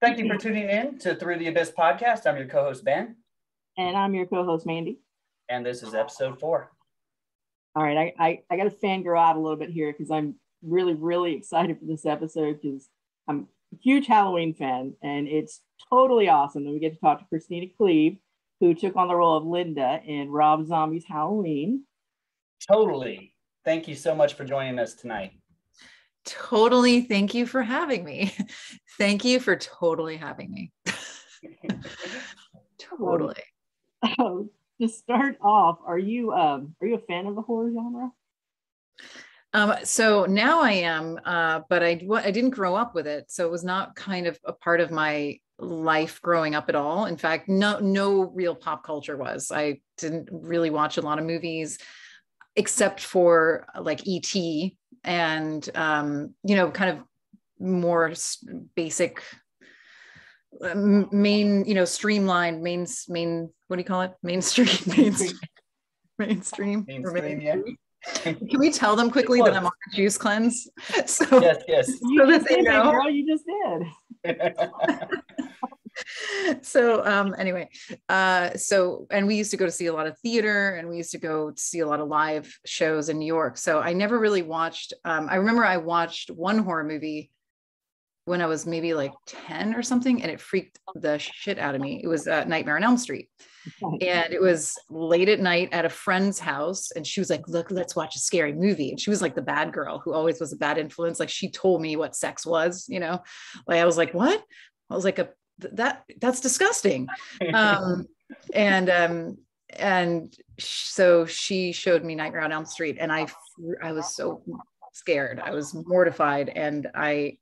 Thank you for tuning in to Through the Abyss podcast. I'm your co host, Ben. And I'm your co host, Mandy. And this is episode four. All right. I, I, I got to fangirl out a little bit here because I'm really, really excited for this episode because I'm a huge Halloween fan and it's totally awesome that we get to talk to Kristina Klebe, who took on the role of Linda in Rob Zombie's Halloween. Totally. Thank you so much for joining us tonight. Totally. Thank you for having me. Thank you for totally having me. totally. Um, to start off, are you um, are you a fan of the horror genre? Um, so now I am, uh, but I I didn't grow up with it, so it was not kind of a part of my life growing up at all. In fact, no no real pop culture was. I didn't really watch a lot of movies except for like ET and um, you know, kind of more basic main, you know, streamlined main main what do you call it? Mainstream mainstream mainstream. mainstream yeah. Can we tell them quickly that I'm on a juice cleanse? So yes, yes. You so just did, know. girl. You just did. so um anyway uh so and we used to go to see a lot of theater and we used to go to see a lot of live shows in new york. So i never really watched um i remember i watched one horror movie when i was maybe like 10 or something and it freaked the shit out of me. It was uh, nightmare on elm street. And it was late at night at a friend's house and she was like look let's watch a scary movie. And she was like the bad girl who always was a bad influence. Like she told me what sex was you know? Like i was like what? I was like a that that's disgusting. Um, and um, and so she showed me nightmare on elm street and i i was so scared. I was mortified and i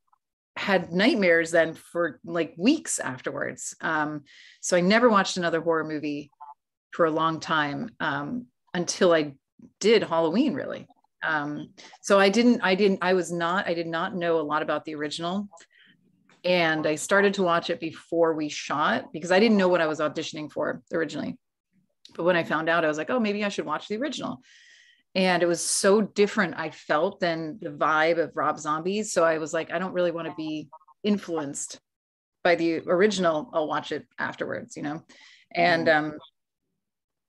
had nightmares then for like weeks afterwards. Um, so i never watched another horror movie for a long time um, until i did halloween really. Um, so i didn't i didn't i was not i did not know a lot about the original and I started to watch it before we shot because I didn't know what I was auditioning for originally. But when I found out, I was like, oh, maybe I should watch the original. And it was so different, I felt, than the vibe of Rob Zombies. So I was like, I don't really want to be influenced by the original. I'll watch it afterwards, you know? And mm-hmm. um,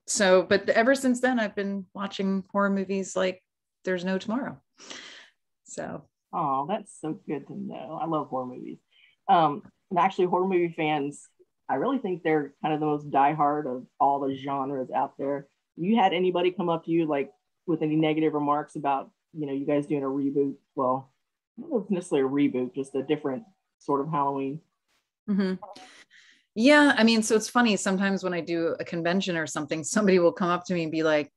so, but ever since then, I've been watching horror movies like There's No Tomorrow. So, oh, that's so good to know. I love horror movies. Um, and actually, horror movie fans, I really think they're kind of the most diehard of all the genres out there. You had anybody come up to you like with any negative remarks about, you know, you guys doing a reboot? Well, not necessarily a reboot, just a different sort of Halloween. Mm-hmm. Yeah, I mean, so it's funny. Sometimes when I do a convention or something, somebody will come up to me and be like,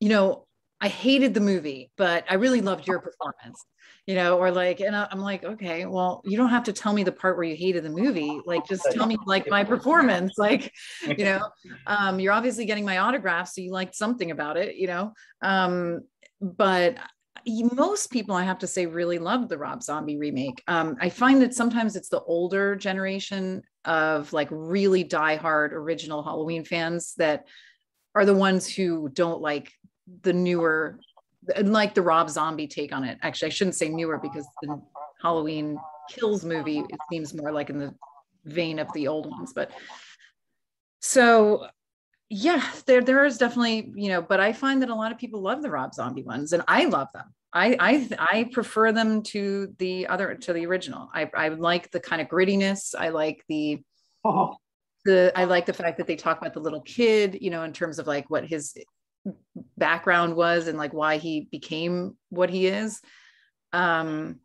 you know, I hated the movie, but I really loved your performance you know, or like, and I'm like, okay, well, you don't have to tell me the part where you hated the movie. Like, just tell me like my performance. Like, you know, um, you're obviously getting my autograph, so you liked something about it, you know. Um, but most people, I have to say, really loved the Rob Zombie remake. Um, I find that sometimes it's the older generation of like really diehard original Halloween fans that are the ones who don't like the newer and like the Rob Zombie take on it. Actually, I shouldn't say newer because the Halloween Kills movie it seems more like in the vein of the old ones. But so yeah, there there is definitely you know, but I find that a lot of people love the Rob Zombie ones, and I love them. I I I prefer them to the other to the original. I I like the kind of grittiness. I like the oh. the I like the fact that they talk about the little kid, you know, in terms of like what his background was and like why he became what he is. Um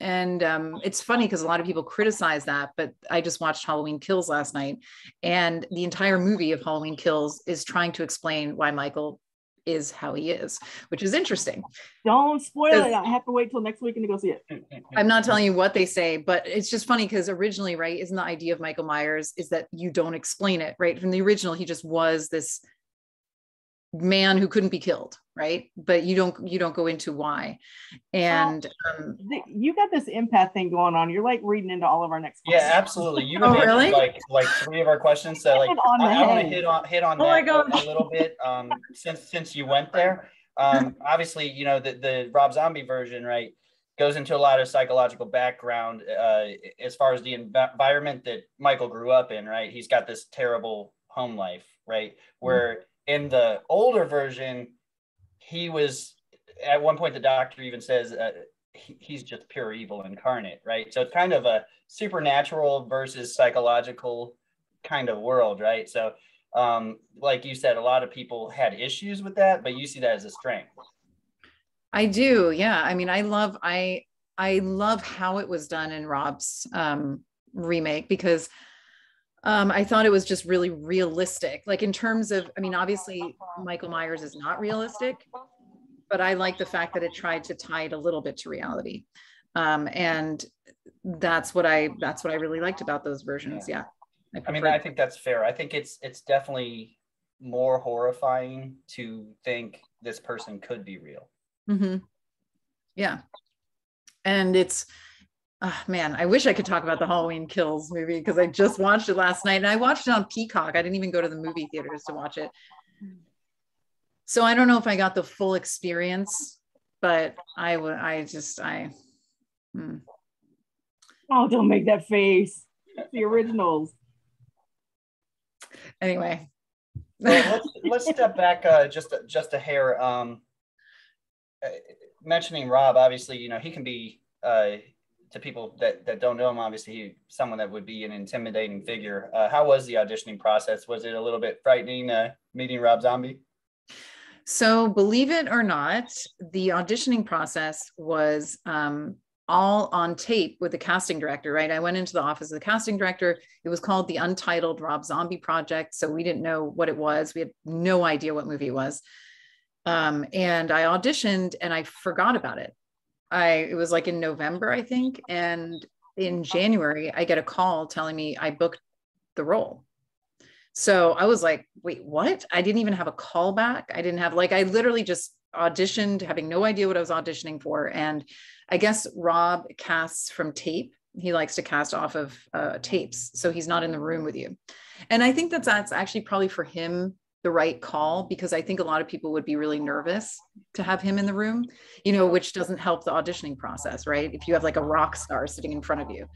and um, it's funny because a lot of people criticize that but i just watched halloween kills last night and the entire movie of halloween kills is trying to explain why michael is how he is which is interesting. Don't spoil it. I have to wait till next week to go see it. I'm not telling you what they say but it's just funny because originally right isn't the idea of michael myers is that you don't explain it right? From the original he just was this man who couldn't be killed right but you don't you don't go into why and um, you got this empath thing going on you're like reading into all of our next questions. yeah absolutely you oh, really? like like three of our questions so like i, I want to hit on hit on oh that a, a, little bit um since since you went there um obviously you know the the rob zombie version right goes into a lot of psychological background uh, as far as the environment that Michael grew up in. Right, he's got this terrible home life. Right, where mm-hmm. In the older version, he was at one point the doctor even says uh, he, he's just pure evil incarnate. Right, so it's kind of a supernatural versus psychological kind of world. Right, so. Um, like you said, a lot of people had issues with that, but you see that as a strength. I do. Yeah. I mean, I love, I, I love how it was done in Rob's um, remake because um, I thought it was just really realistic. Like in terms of, I mean, obviously Michael Myers is not realistic, but I like the fact that it tried to tie it a little bit to reality. Um, and that's what I, that's what I really liked about those versions. Yeah. I, I mean, I think that's fair. I think it's, it's definitely more horrifying to think this person could be real. Mm-hmm. Yeah. And it's, oh, man, I wish I could talk about the Halloween Kills movie because I just watched it last night and I watched it on Peacock. I didn't even go to the movie theaters to watch it. So I don't know if I got the full experience, but I would, I just, I, hmm. oh, don't make that face. The originals. Anyway. well, let's, let's step back uh, just, just a hair. Um, uh, mentioning Rob, obviously, you know, he can be uh, to people that, that don't know him, obviously, someone that would be an intimidating figure. Uh, how was the auditioning process? Was it a little bit frightening uh, meeting Rob Zombie? So, believe it or not, the auditioning process was um, all on tape with the casting director, right? I went into the office of the casting director. It was called the Untitled Rob Zombie Project. So, we didn't know what it was. We had no idea what movie it was. Um, and I auditioned and I forgot about it. I it was like in November, I think, and in January I get a call telling me I booked the role. So I was like, wait, what? I didn't even have a call back. I didn't have like I literally just auditioned having no idea what I was auditioning for and I guess Rob casts from tape. He likes to cast off of uh, tapes, so he's not in the room with you. And I think that that's actually probably for him the right call because I think a lot of people would be really nervous to have him in the room, you know, which doesn't help the auditioning process, right? If you have like a rock star sitting in front of you.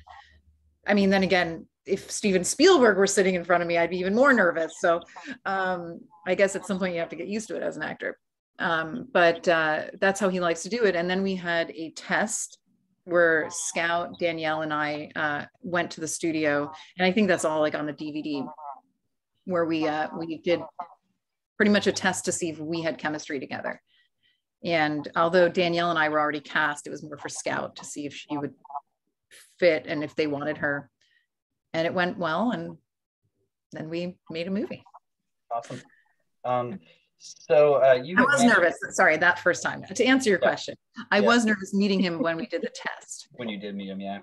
I mean, then again, if Steven Spielberg were sitting in front of me, I'd be even more nervous. So um, I guess at some point you have to get used to it as an actor. Um, but uh, that's how he likes to do it. And then we had a test where Scout, Danielle, and I uh, went to the studio, and I think that's all like on the DVD, where we uh, we did pretty much a test to see if we had chemistry together. And although Danielle and I were already cast, it was more for Scout to see if she would fit and if they wanted her. And it went well. And then we made a movie. Awesome. Um, so uh, you I was nervous. Sorry, that first time. To answer your yeah. question, I yeah. was nervous meeting him when we did the test. When you did meet him, yeah.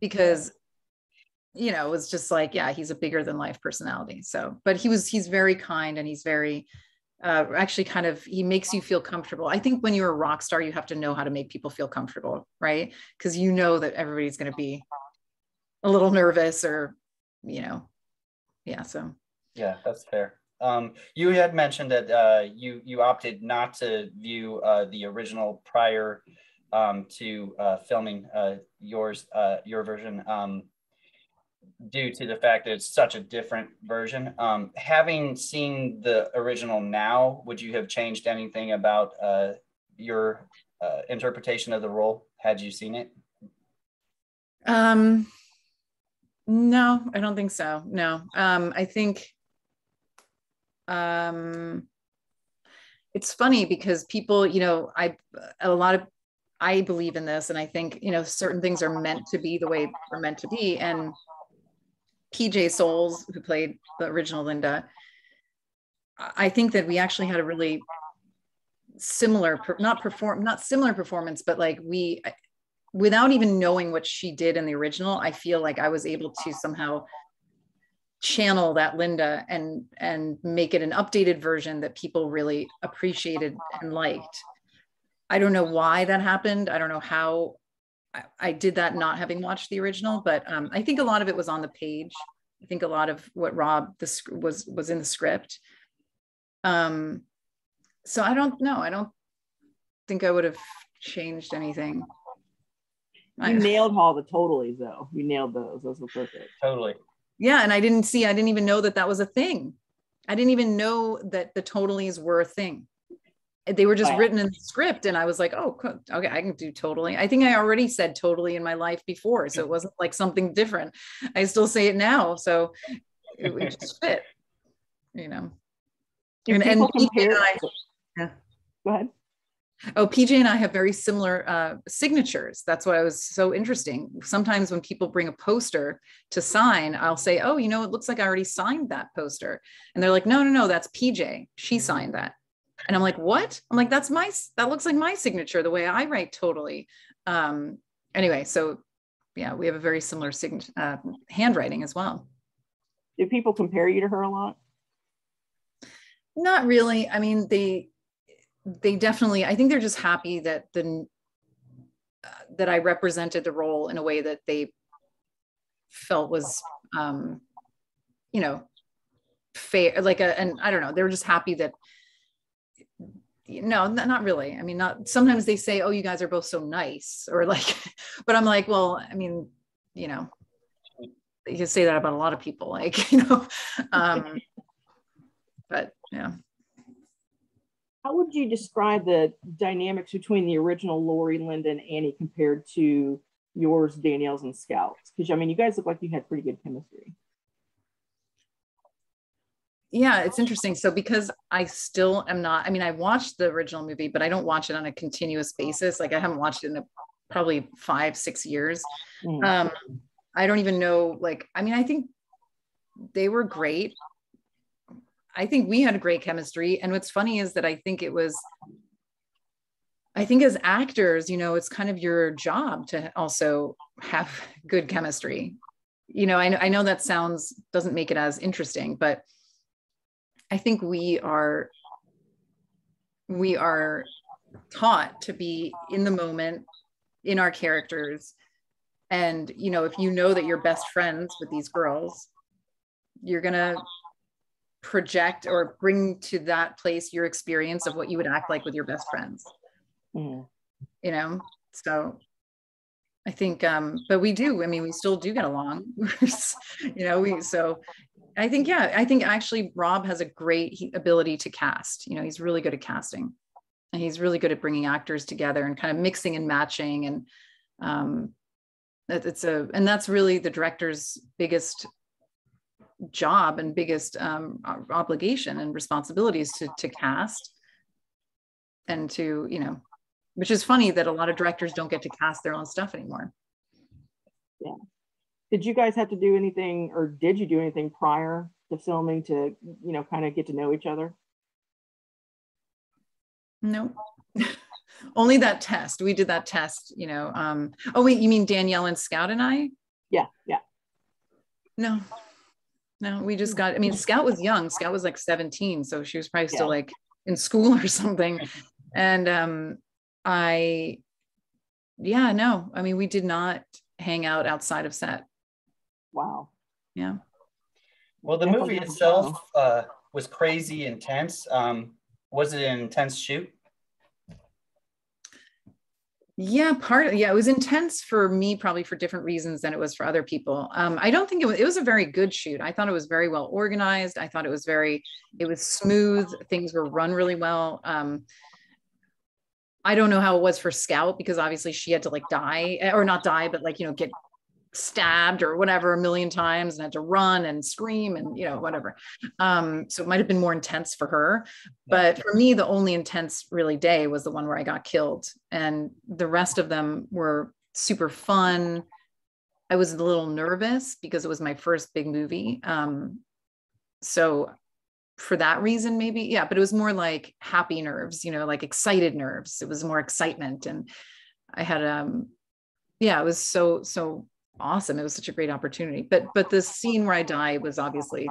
Because you know, it was just like, yeah, he's a bigger than life personality. So, but he was, he's very kind and he's very, uh, actually kind of, he makes you feel comfortable. I think when you're a rock star, you have to know how to make people feel comfortable, right? Because you know that everybody's going to be a little nervous or, you know, yeah. So, yeah, that's fair. Um, you had mentioned that uh, you you opted not to view uh, the original prior um, to uh, filming uh, yours uh, your version. Um, due to the fact that it's such a different version. Um, having seen the original now, would you have changed anything about uh, your uh, interpretation of the role had you seen it? Um, no, I don't think so. No, um, I think um, it's funny because people, you know, I a lot of I believe in this, and I think you know certain things are meant to be the way they're meant to be, and PJ Soles, who played the original Linda, I think that we actually had a really similar, not perform, not similar performance, but like we, without even knowing what she did in the original, I feel like I was able to somehow channel that Linda and and make it an updated version that people really appreciated and liked. I don't know why that happened. I don't know how I, did that not having watched the original, but um, I think a lot of it was on the page. I think a lot of what Rob this was was in the script. Um, so I don't know. I don't think I would have changed anything. You nailed all the totallys though. You nailed those. Those were perfect. Totally. Yeah, and I didn't see. I didn't even know that that was a thing. I didn't even know that the totallys were a thing. They were just wow. written in the script, and I was like, "Oh, okay, I can do totally." I think I already said totally in my life before, so it wasn't like something different. I still say it now, so it, it just fit, you know. Do and, and compare? I, yeah. Go ahead. Oh, PJ and I have very similar uh, signatures. That's why it was so interesting. Sometimes when people bring a poster to sign, I'll say, "Oh, you know, it looks like I already signed that poster," and they're like, "No, no, no, that's PJ. She signed that." And I'm like, "What?" I'm like, "That's my. That looks like my signature. The way I write, totally." Um, anyway, so yeah, we have a very similar sign- uh, handwriting as well. Do people compare you to her a lot? Not really. I mean, they they definitely i think they're just happy that the uh, that i represented the role in a way that they felt was um you know fair like a and i don't know they were just happy that no not really i mean not sometimes they say oh you guys are both so nice or like but i'm like well i mean you know you can say that about a lot of people like you know um but yeah how would you describe the dynamics between the original Laurie, Linda, and Annie compared to yours, Danielle's, and Scout's? Because I mean, you guys look like you had pretty good chemistry. Yeah, it's interesting. So because I still am not, I mean, I watched the original movie, but I don't watch it on a continuous basis. Like I haven't watched it in a, probably five, six years. Mm. Um, I don't even know. Like, I mean, I think they were great. I think we had a great chemistry. And what's funny is that I think it was, I think as actors, you know, it's kind of your job to also have good chemistry. You know, I, I know that sounds, doesn't make it as interesting, but I think we are, we are taught to be in the moment in our characters. And, you know, if you know that you're best friends with these girls, you're going to project or bring to that place your experience of what you would act like with your best friends mm. you know so i think um but we do i mean we still do get along you know we so i think yeah i think actually rob has a great ability to cast. You know he's really good at casting. And he's really good at bringing actors together and kind of mixing and matching and um it's a and that's really the director's biggest job and biggest um, obligation and responsibilities to, to cast and to you know which is funny that a lot of directors don't get to cast their own stuff anymore. Yeah did you guys have to do anything or did you do anything prior to filming to you know kind of get to know each other no only that test we did that test you know um oh wait you mean danielle and scout and i yeah yeah no no, we just got, I mean, Scout was young. Scout was like 17. So she was probably still yeah. like in school or something. And um, I, yeah, no, I mean, we did not hang out outside of set. Wow. Yeah. Well, the movie itself uh, was crazy intense. Um, was it an intense shoot? Yeah, part of, yeah, it was intense for me, probably for different reasons than it was for other people. Um, I don't think it was, it was a very good shoot. I thought it was very well organized. I thought it was very, it was smooth. Things were run really well. Um, I don't know how it was for Scout because obviously she had to like die or not die, but like, you know, get stabbed or whatever a million times and had to run and scream and you know whatever. Um so it might have been more intense for her. But for me the only intense really day was the one where i got killed. And the rest of them were super fun. I was a little nervous because it was my first big movie. Um so for that reason maybe yeah but it was more like happy nerves you know like excited nerves. It was more excitement and i had um yeah it was so so awesome. It was such a great opportunity. But but the scene where I die was obviously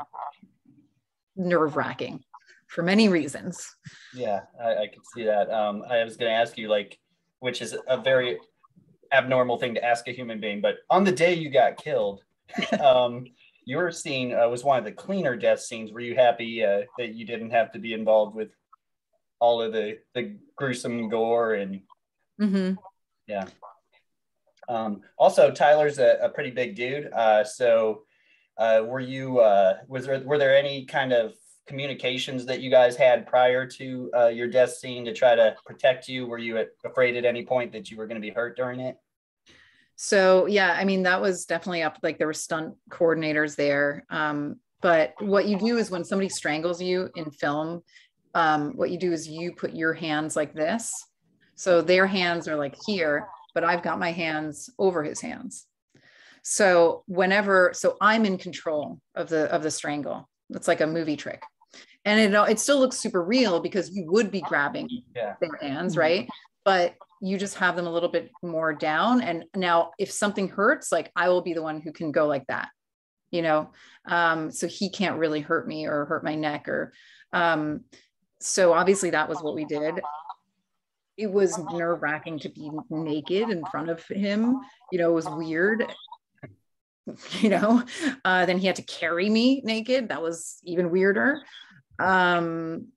nerve wracking for many reasons. Yeah, I, I can see that. Um, I was going to ask you like, which is a very abnormal thing to ask a human being, but on the day you got killed, um, your scene uh, was one of the cleaner death scenes. Were you happy uh, that you didn't have to be involved with all of the the gruesome gore and? Mm-hmm. Yeah. Um, also, Tyler's a, a, pretty big dude. Uh, so, uh, were you uh, was there were there any kind of communications that you guys had prior to uh, your death scene to try to protect you? Were you afraid at any point that you were going to be hurt during it? So yeah, I mean that was definitely up. Like there were stunt coordinators there. Um, but what you do is when somebody strangles you in film, um, what you do is you put your hands like this. So their hands are like here, but I've got my hands over his hands. So whenever, so I'm in control of the of the strangle. It's like a movie trick, and it it still looks super real because you would be grabbing yeah. their hands, right? But you just have them a little bit more down. And now, if something hurts, like I will be the one who can go like that, you know. Um, so he can't really hurt me or hurt my neck or. Um, so obviously that was what we did it was nerve wracking to be naked in front of him. You know, it was weird. You know, uh, then he had to carry me naked. That was even weirder. Um,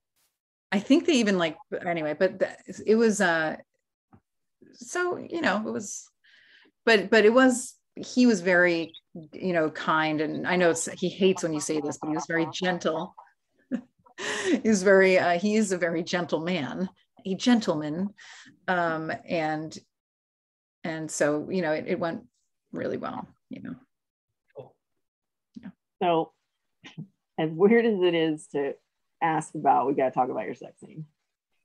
I think they even like anyway, but it was uh, so you know it was, but but it was he was very you know kind and I know it's he hates when you say this, but he was very gentle. he's very uh, he is a very gentle man a gentleman um, and and so you know it, it went really well you know. Yeah. so as weird as it is to ask about we got to talk about your sex scene.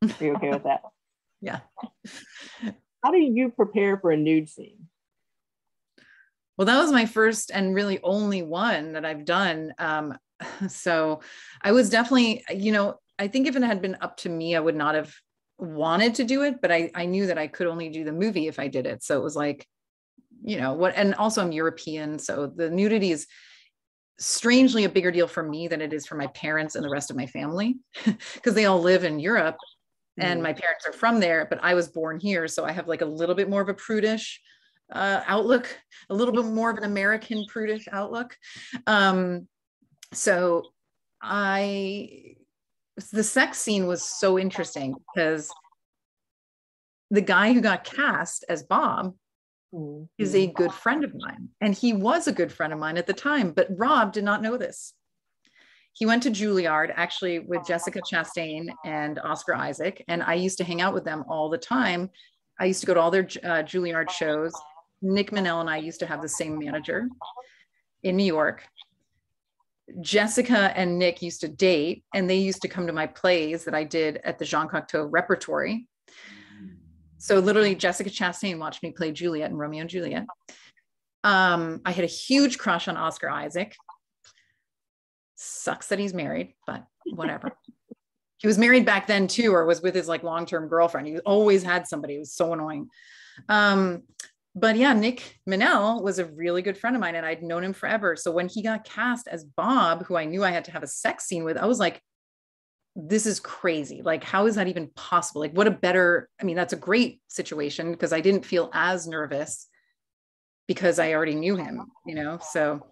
Are you okay with that? Yeah. How do you prepare for a nude scene? Well that was my first and really only one that i've done um, so i was definitely you know i think if it had been up to me i would not have wanted to do it, but I, I knew that I could only do the movie if I did it. So it was like, you know, what, and also I'm European. So the nudity is strangely a bigger deal for me than it is for my parents and the rest of my family because they all live in Europe and mm. my parents are from there, but I was born here. So I have like a little bit more of a prudish uh, outlook, a little bit more of an American prudish outlook. Um, so I the sex scene was so interesting because the guy who got cast as Bob mm-hmm. is a good friend of mine. And he was a good friend of mine at the time, but Rob did not know this. He went to Juilliard actually with Jessica Chastain and Oscar Isaac. And I used to hang out with them all the time. I used to go to all their uh, Juilliard shows. Nick Mennell and I used to have the same manager in New York. Jessica and Nick used to date, and they used to come to my plays that I did at the Jean Cocteau Repertory. So literally, Jessica Chastain watched me play Juliet in Romeo and Juliet. Um, I had a huge crush on Oscar Isaac. Sucks that he's married, but whatever. he was married back then too, or was with his like long-term girlfriend. He always had somebody. It was so annoying. Um, but yeah, Nick Mennell was a really good friend of mine and I'd known him forever. So when he got cast as Bob, who I knew I had to have a sex scene with, I was like, this is crazy. Like, how is that even possible? Like, what a better, I mean, that's a great situation because I didn't feel as nervous because I already knew him, you know? So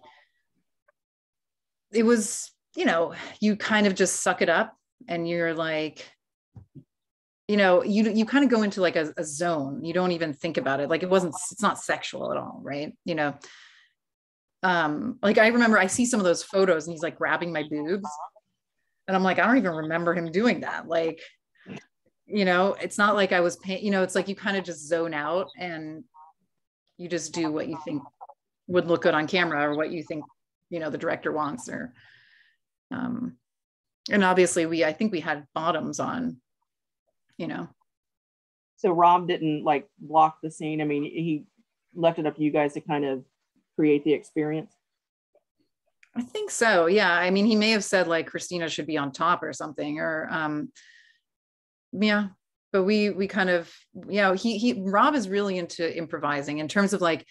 it was, you know, you kind of just suck it up and you're like, you know you you kind of go into like a, a, zone you don't even think about it like it wasn't it's not sexual at all right? You know? Um like i remember i see some of those photos and he's like grabbing my boobs and i'm like i don't even remember him doing that like you know? It's not like i was you know it's like you kind of just zone out and you just do what you think would look good on camera or what you think you know the director wants or um and obviously we i think we had bottoms on you know. So Rob didn't like block the scene. I mean, he left it up to you guys to kind of create the experience. I think so. Yeah. I mean, he may have said like Kristina should be on top or something, or um, yeah. But we we kind of you know he he Rob is really into improvising in terms of like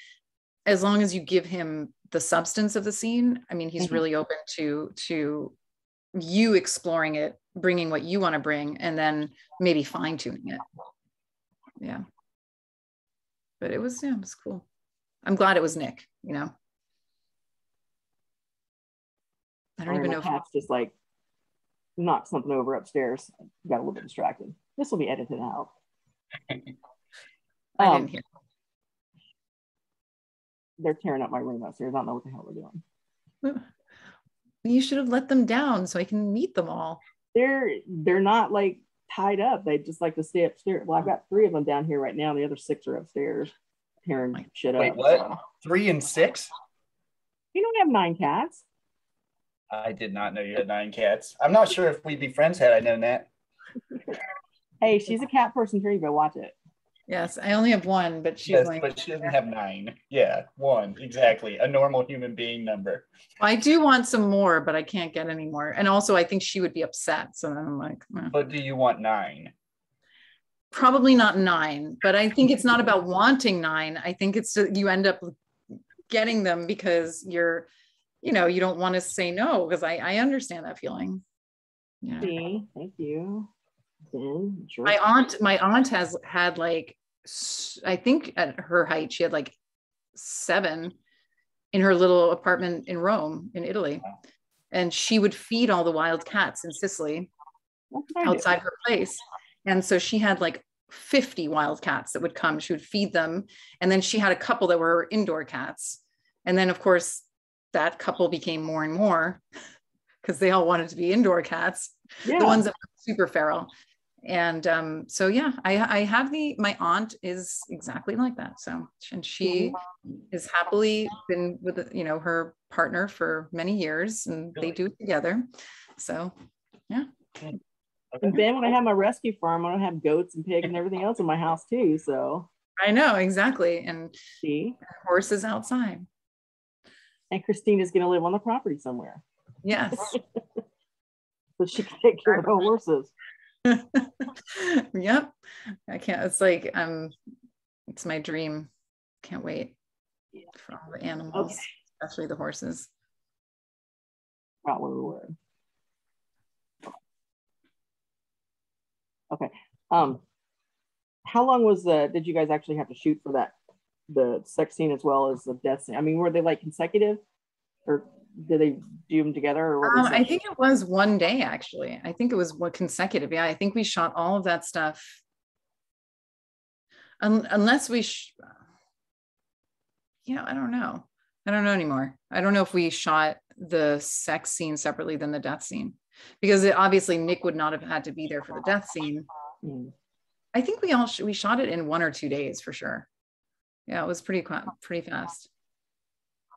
as long as you give him the substance of the scene. I mean, he's mm-hmm. really open to to you exploring it bringing what you want to bring and then maybe fine tuning it. Yeah. But it was, yeah, it was cool. I'm glad it was Nick, you know. I don't even know if it's just like knocked something over upstairs. Got a little bit distracted. This will be edited out. I um, didn't hear. they're tearing up my room upstairs. I don't know what the hell they're doing. You should have let them down so I can meet them all. They're they're not like tied up. They just like to stay upstairs. Well, I've got three of them down here right now. The other six are upstairs tearing shit up. Wait, what? so. Three and six? You don't have nine cats. I did not know you had nine cats. I'm not sure if we'd be friends had I known that. Hey, she's a cat person too, but watch it. Yes, I only have one, but she's Yes, like, but she doesn't have nine. Yeah, one exactly. A normal human being number. I do want some more, but I can't get any more. And also, I think she would be upset. So then I'm like, eh. But do you want nine? probably not nine, but I think it's not about wanting nine. I think it's that you end up getting them because you're, you know, you don't want to say no because I, I understand that feeling. Yeah. See, thank you. My aunt, my aunt has had like, s- I think at her height, she had like seven in her little apartment in Rome, in Italy. And she would feed all the wild cats in Sicily. What did I do? outside her place. And so she had like 50 wild cats that would come. She would feed them. And then she had a couple that were indoor cats. And then, of course, that couple became more and more because they all wanted to be indoor cats, Yeah. the ones that were super feral. And um, so, yeah, I, I have the, my aunt is exactly like that. So, and she is happily been with, you know, her partner for many years and they do it together. So, yeah And then when I have my rescue farm, I'm gonna have goats and pigs and everything else in my house too. So I know exactly. And see, horses outside. and Kristina's gonna live on the property somewhere, Yes. so she can take care of the horses. yep. I can't. It's like um, it's my dream. Can't wait Yeah. for all the animals, Okay. especially the horses. Not where we were. Okay. Um, how long was the? Did you guys actually have to shoot for that? The sex scene as well as the death scene. I mean, were they like consecutive, or did they do them together? Or were they Um, I think it was one day actually. I think it was what consecutive. Yeah, I think we shot all of that stuff. Un- unless we, sh- yeah, I don't know. I don't know anymore. I don't know if we shot the sex scene separately than the death scene, because it, obviously Nick would not have had to be there for the death scene. Mm. I think we all sh- we shot it in one or two days for sure. Yeah, it was pretty qua- pretty fast.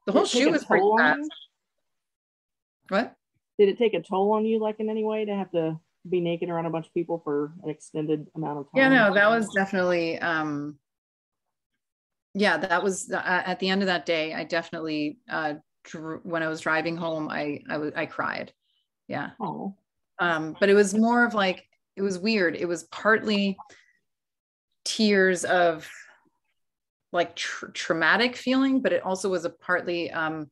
The whole shoot was pretty fast. What? Did it take a toll on you, like in any way, to have to be naked around a bunch of people for an extended amount of time? Yeah, no, that was definitely. um Yeah, that was uh, at the end of that day. I definitely, uh when I was driving home, I I cried. Yeah, Oh, um, but it was more of like it was weird. It was partly tears of like tr- traumatic feeling, but it also was a partly um,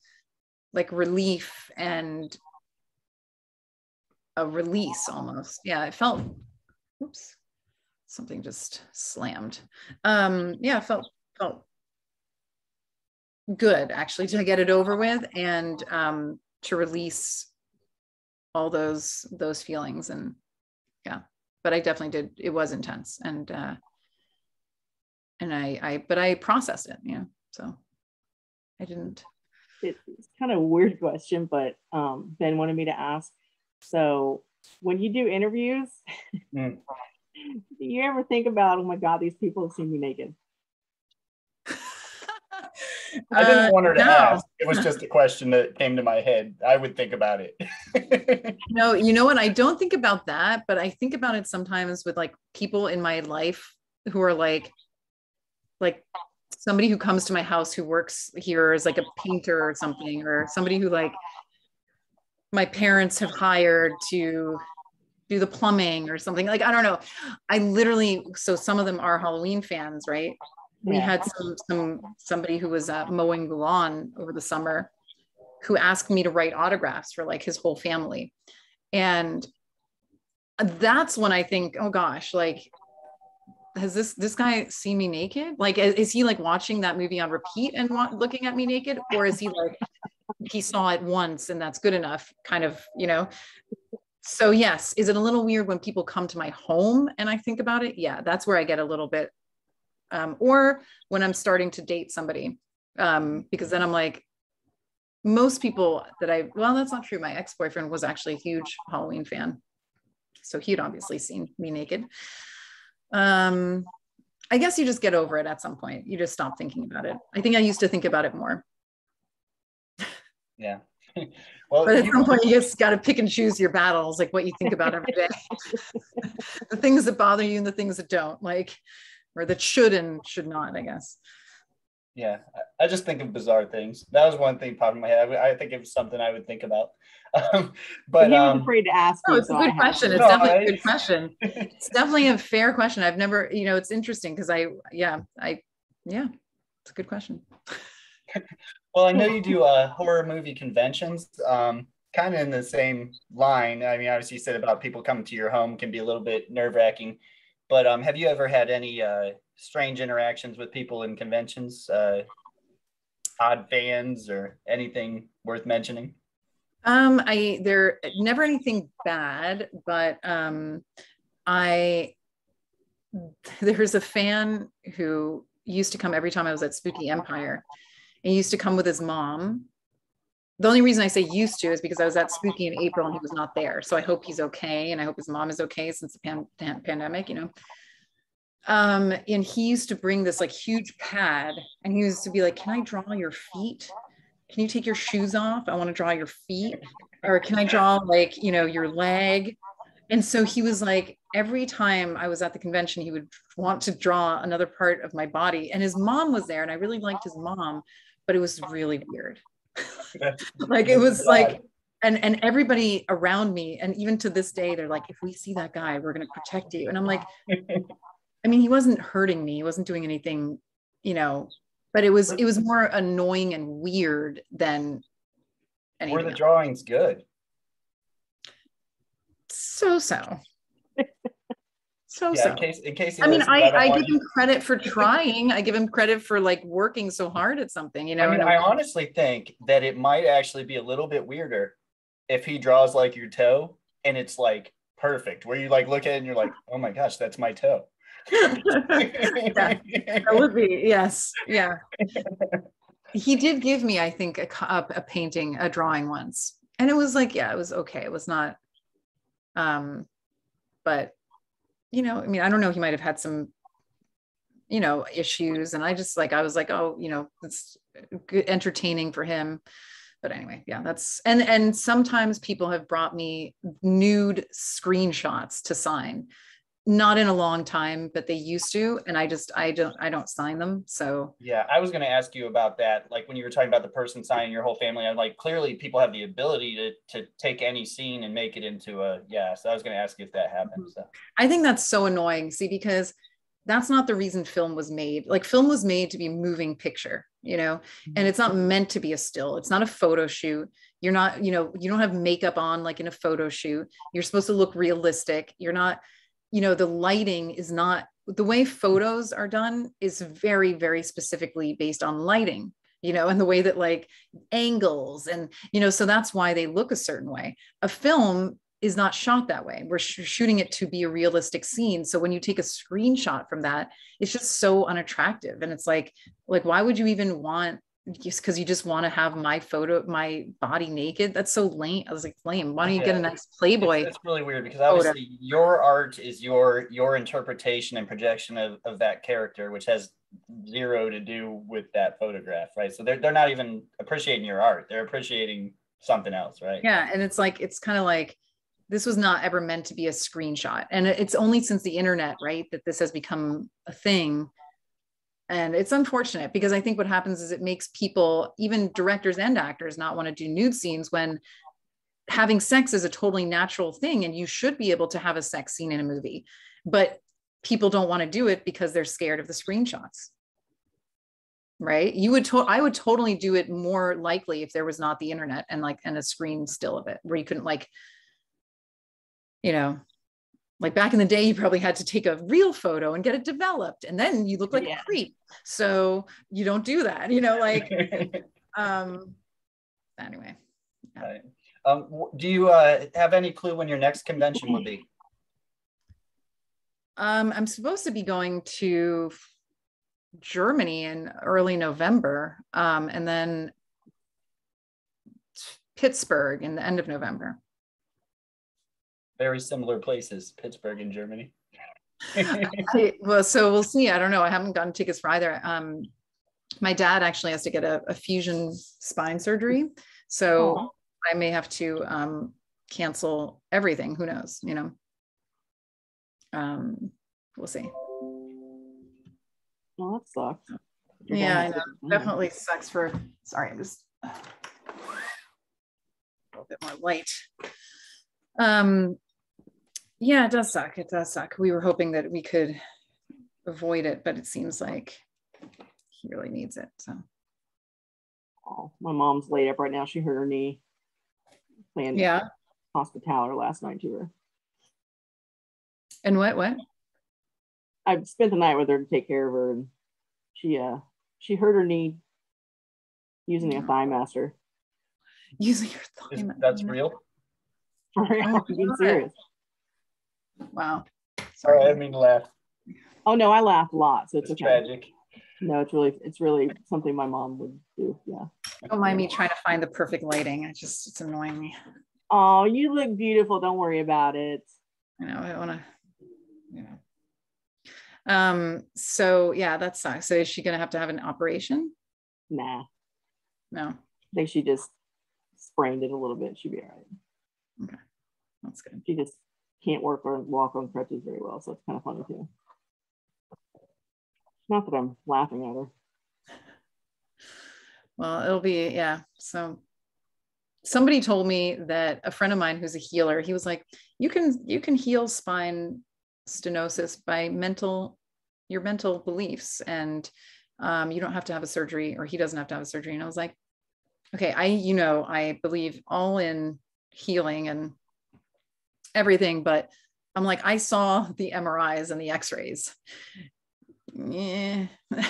like relief and a release almost. Yeah, it felt. Oops, something just slammed. Um, yeah, felt felt good actually to get it over with and um, to release all those those feelings and yeah but i definitely did it was intense and uh and i i but i processed it you know so i didn't it's kind of a weird question, but um, Ben wanted me to ask. So, when you do interviews, Mm. do you ever think about, oh my God, these people have seen me naked? I didn't Uh, want her to no. ask. It was just a question that came to my head. I would think about it. no you know what i don't think about that but i think about it sometimes with like people in my life who are like like somebody who comes to my house who works here as like a painter or something or somebody who like my parents have hired to do the plumbing or something like i don't know. I literally so some of them are halloween fans right? We had some some somebody who was uh, mowing the lawn over the summer who asked me to write autographs for like his whole family. And that's when i think oh gosh like has this this guy seen me naked like is, is he like watching that movie on repeat and wa- looking at me naked or is he like he saw it once and that's good enough kind of you know so yes is it a little weird when people come to my home and i think about it yeah that's where i get a little bit um, or when i'm starting to date somebody um, because then I'm like, most people that I, well, that's not true. My ex boyfriend was actually a huge Halloween fan. So he'd obviously seen me naked. Um, I guess you just get over it at some point. You just stop thinking about it. I think I used to think about it more. Yeah. well, but at some point, you just got to pick and choose your battles, like what you think about every day. the things that bother you and the things that don't, like, or that should and should not, I guess. Yeah, I just think of bizarre things. That was one thing popped in my head. I think it was something I would think about. Um, but he was um, afraid to ask. No, it's a good question. It's No, definitely I- a good question. It's definitely a fair question. I've never, you know, it's interesting because I, yeah, I, yeah, it's a good question. Well, I know you do uh, horror movie conventions, um, kind of in the same line. I mean, obviously, you said about people coming to your home can be a little bit nerve wracking, but um, have you ever had any uh, strange interactions with people in conventions, uh, odd fans, or anything worth mentioning? Um, I there never anything bad, but um, I there's a fan who used to come every time I was at Spooky Empire. He used to come with his mom. The only reason I say used to is because I was at Spooky in April and he was not there. So I hope he's okay, and I hope his mom is okay since the pan- pan- pandemic. You know. Um, and he used to bring this like huge pad, and he used to be like, "Can I draw your feet?" can you take your shoes off? I want to draw your feet. Or can I draw like, you know, your leg? And so he was like, every time I was at the convention, he would want to draw another part of my body. And his mom was there, and I really liked his mom, but it was really weird. like it was like, and and everybody around me, and even to this day, they're like, if we see that guy, we're gonna protect you. And I'm like, I mean, he wasn't hurting me, he wasn't doing anything, you know, but it was it was more annoying and weird than Were anything. the else. drawings good? So so. So Yeah, so. in case in case. I mean, I, don't I give him credit for trying. I give him credit for like working so hard at something, you know. I mean, I honestly think that it might actually be a little bit weirder if he draws like your toe and it's like perfect, where you like look at it and you're like, oh my gosh, that's my toe. that would be yes, yeah. He did give me, I think, a, a, a painting, a drawing once, and it was like, yeah, it was okay. It was not, um, but you know, I mean, I don't know. He might have had some, you know, issues, and I just like, I was like, oh, you know, it's good, entertaining for him. But anyway, yeah, that's and and sometimes people have brought me nude screenshots to sign not in a long time but they used to and i just i don't i don't sign them so Yeah, I was going to ask you about that. Like when you were talking about the person signing your whole family, I'm like, clearly people have the ability to to take any scene and make it into a yeah. So I was going to ask you if that happened. Mm-hmm. So i think that's so annoying see because that's not the reason film was made like film was made to be a moving picture you know and it's not meant to be a still it's not a photo shoot you're not you know you don't have makeup on like in a photo shoot you're supposed to look realistic you're not you know the lighting is not the way photos are done is very very specifically based on lighting you know and the way that like angles and you know so that's why they look a certain way. A film is not shot that way. We're sh- shooting it to be a realistic scene. So when you take a screenshot from that it's just so unattractive. And it's like like why would you even want just because you just want to have my photo my body naked that's so lame i was like lame why don't you get a nice playboy it's, it's really weird because obviously your art is your your interpretation and projection of, of that character, which has zero to do with that photograph, right? So they're they're not even appreciating your art; they're appreciating something else, right? yeah and it's like it's kind of like this was not ever meant to be a screenshot and it's only since the internet right that this has become a thing and it's unfortunate because i think what happens is it makes people even directors and actors not want to do nude scenes when having sex is a totally natural thing and you should be able to have a sex scene in a movie. But people don't want to do it because they're scared of the screenshots. Right? You would to- i would totally do it more likely if there was not the internet and like and a screen still of it where you couldn't like you know like back in the day you probably had to take a real photo and get it developed and then you look like Yeah. a creep so you don't do that you know like um anyway Right. Um, do you uh, have any clue when your next convention will be? um i'm supposed to be going to Germany in early November, um, and then Pittsburgh in the end of November. Very similar places, Pittsburgh and Germany. I- well, so we'll see. I don't know. I haven't gotten tickets for either. Um, my dad actually has to get a, a fusion spine surgery, so Oh. I may have to um, cancel everything. Who knows? You know. Um, we'll see. Well, that sucks. You're Yeah, I know. Definitely sucks for. Sorry, I'm just a little bit more light. Um, yeah, it does suck. It does suck. We were hoping that we could avoid it, but it seems like he really needs it. So Oh, my mom's laid up right now. She hurt her knee playing yeah. hospitaler last night to her. And what? What? I spent the night with her to take care of her, and she uh she hurt her knee using a thigh master. Using your Is- thigh. That's real. For real, Oh, I'm being serious. Wow. Sorry, I didn't mean to laugh. Oh no, I laugh a lot, so it's, It's okay. tragic. No, it's really it's really something my mom would do. Yeah. Don't mind me trying to find the perfect lighting. I just it's annoying me. Oh, you look beautiful. Don't worry about it. I know I want to, you know. Um. So yeah, that sucks. So is she gonna have to have an operation? Nah, No. I think she just sprained it a little bit. She'd be all right. Okay. That's good. She just can't work or walk on crutches very well, so it's kind of funny too. Not that I'm laughing at her. Well, it'll be yeah. So somebody told me that a friend of mine who's a healer, he was like, you can you can heal spine stenosis by mental your mental beliefs and um, you don't have to have a surgery or he doesn't have to have a surgery. And I was like, okay, I you know, I believe all in healing and everything, but I'm like, I saw the MRIs and the x-rays. Yeah,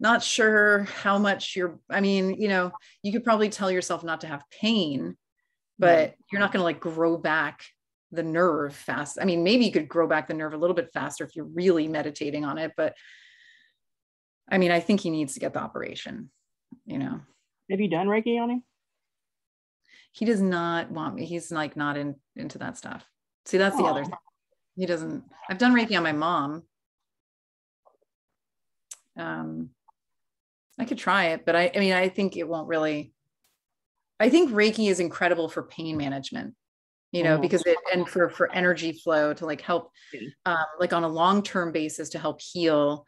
not sure how much you're, I mean, you know, you could probably tell yourself not to have pain, but you're not going to like grow back the nerve fast. I mean, maybe you could grow back the nerve a little bit faster if you're really meditating on it, but I mean, I think he needs to get the operation, you know. Have you done Reiki on him? He does not want me. He's like not in into that stuff. See, that's the other thing. He doesn't. I've done Reiki on my mom. Um, I could try it, but I, I mean, I think it won't really. I think Reiki is incredible for pain management, you know, Mhm. because it and for for energy flow to like help, um, like on a long term basis to help heal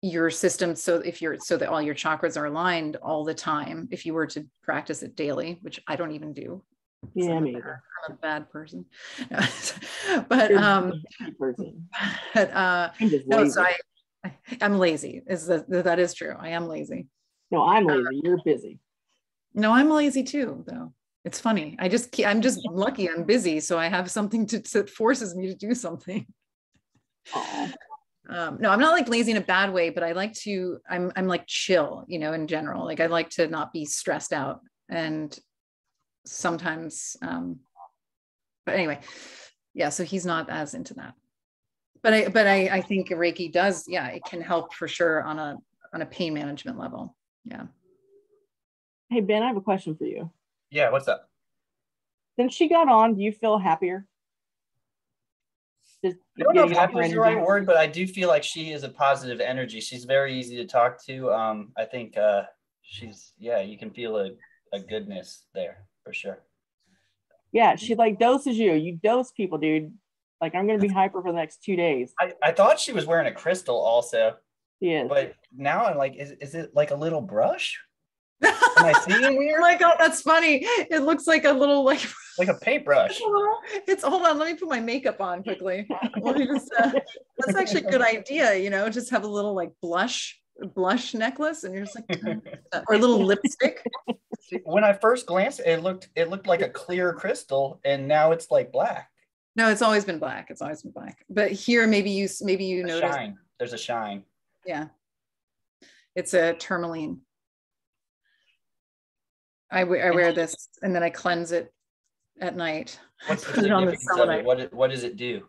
your system. So if you're so that all your chakras are aligned all the time, if you were to practice it daily, which I don't even do, Yeah, I'm a me bad- I'm a bad person. but um person. but uh no lazy. so I I'm lazy. Is that that is true. I am lazy. no, I'm lazy. You're busy. No, I'm lazy too, though. It's funny. I just I'm just lucky I'm busy, so I have something to that forces me to do something. Um, no, I'm not like lazy in a bad way, but I like to. I'm I'm like chill, you know, in general. Like I like to not be stressed out, and sometimes. Um, but anyway, yeah. So he's not as into that. But I but I I think Reiki does. Yeah, it can help for sure on a on a pain management level. Yeah. Hey Ben, I have a question for you. Yeah, what's up? Since she got on, do you feel happier? Just I don't know if getting happy is the right word, but I do feel like she is a positive energy. She's very easy to talk to. Um, I think uh, she's yeah, you can feel a, a goodness there for sure. Yeah, she like doses you. You dose people, dude. Like I'm gonna be hyper for the next two days. I, I thought she was wearing a crystal also, Yeah. but now I'm like, is, is it like a little brush? Am I seeing Oh weird? my god, that's funny. It looks like a little like Like a paintbrush. it's hold on, let me put my makeup on quickly. Just, uh, that's actually a good idea, you know, just have a little like blush blush necklace and you're just like or a little lipstick. When I first glanced, it looked it looked like a clear crystal, and now it's like black. No, it's always been black. It's always been black. But here maybe you maybe you A notice shine. There's a shine. yeah. It's a tourmaline. I I wear this and then I cleanse it at night. What's the Put it on the significance of it? What, what does it do?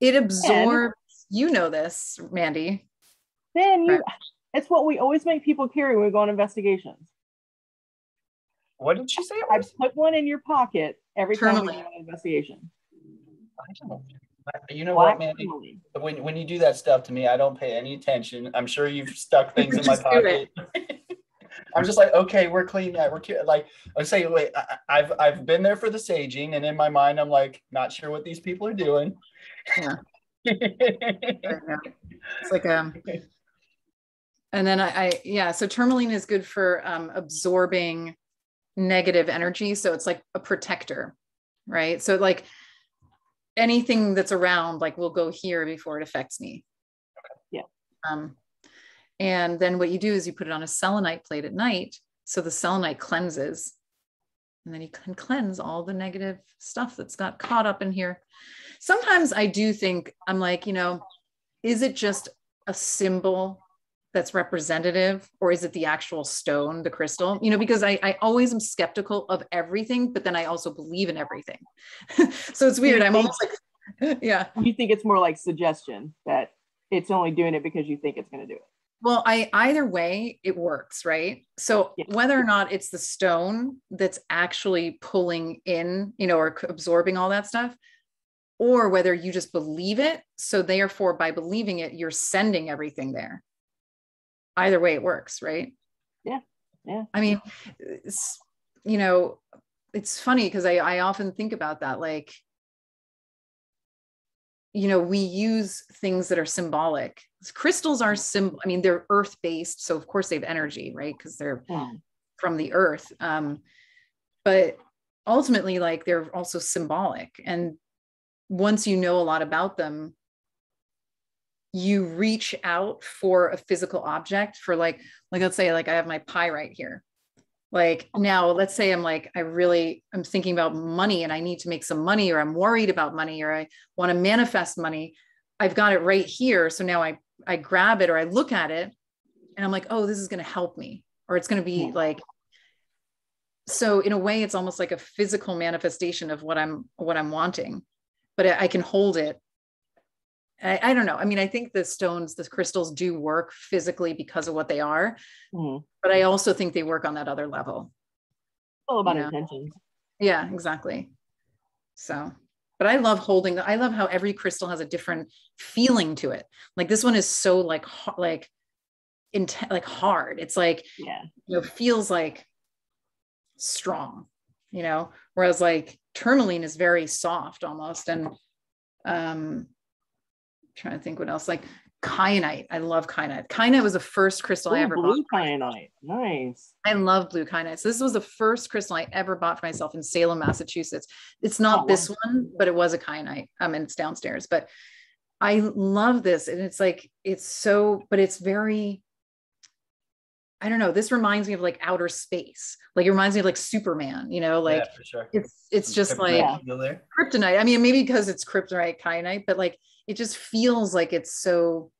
It absorbs, you know this, Mandy. Then you, Right. it's what we always make people carry when we go on investigations. What did she say? I was? put one in your pocket every time we Tourmaline. go on an investigation. I don't. You know Black what, man? When when you do that stuff to me, I don't pay any attention. I'm sure you've stuck things in my Just do it. pocket. I'm just like, okay, we're clean. That we're cu- like, I'm saying, wait, I, I- I've I've been there for the saging, and in my mind, I'm like, not sure what these people are doing. Yeah. It's like um and then I, I yeah, so tourmaline is good for um absorbing negative energy. So it's like a protector, right? So like anything that's around like will go here before it affects me. Yeah. Um and then what you do is you put it on a selenite plate at night. So the selenite cleanses. And then you can cleanse all the negative stuff that's got caught up in here. Sometimes I do think I'm like, you know, is it just a symbol that's representative or is it the actual stone the crystal? You know because I, I always am skeptical of everything but then i also believe in everything. So it's weird. I'm almost like yeah. You think it's more like suggestion that it's only doing it because you think it's going to do it. well i either way it works right? So Yeah. whether or not it's the stone that's actually pulling in you know or absorbing all that stuff or whether you just believe it so therefore by believing it you're sending everything there either way it works right Yeah, yeah. i mean it's, you know it's funny because I, I often think about that like you know we use things that are symbolic crystals are sim i mean they're earth based so of course they have energy right because they're Hmm. from the earth um but ultimately like they're also symbolic and once you know a lot about them you reach out for a physical object for like like let's say like i have my pie right here. Like now let's say i'm like i really i'm thinking about money and i need to make some money or i'm worried about money or i want to manifest money. I've got it right here. So now i i grab it or i look at it and i'm like oh this is going to help me or it's going to be Yeah. like so in a way it's almost like a physical manifestation of what i'm what i'm wanting but i, I can hold it I, I don't know i mean i think the stones the crystals do work physically because of what they are Mhm. but I also think they work on that other level. All about Yeah. intentions. Yeah, exactly. So, but I love holding. I love how every crystal has a different feeling to it. Like this one is so like like intent like hard. It's like Yeah. you know feels like strong, you know. Whereas like tourmaline is very soft almost, and um, trying to think what else like kyanite. I love kyanite. Kyanite was the first crystal I Ooh, ever bought. blue kyanite. Nice. I love blue kyanite. So this was the first crystal I ever bought for myself in Salem, Massachusetts. It's not Oh, this one, but it was a kyanite. Um, and it's downstairs. But I love this, and it's like it's so, but it's very. I don't know. This reminds me of like outer space. Like it reminds me of like Superman. You know, like yeah, for sure. it's it's just Kryptonite like Yeah. kryptonite. I mean, maybe because it's kryptonite kyanite, but like it just feels like it's so.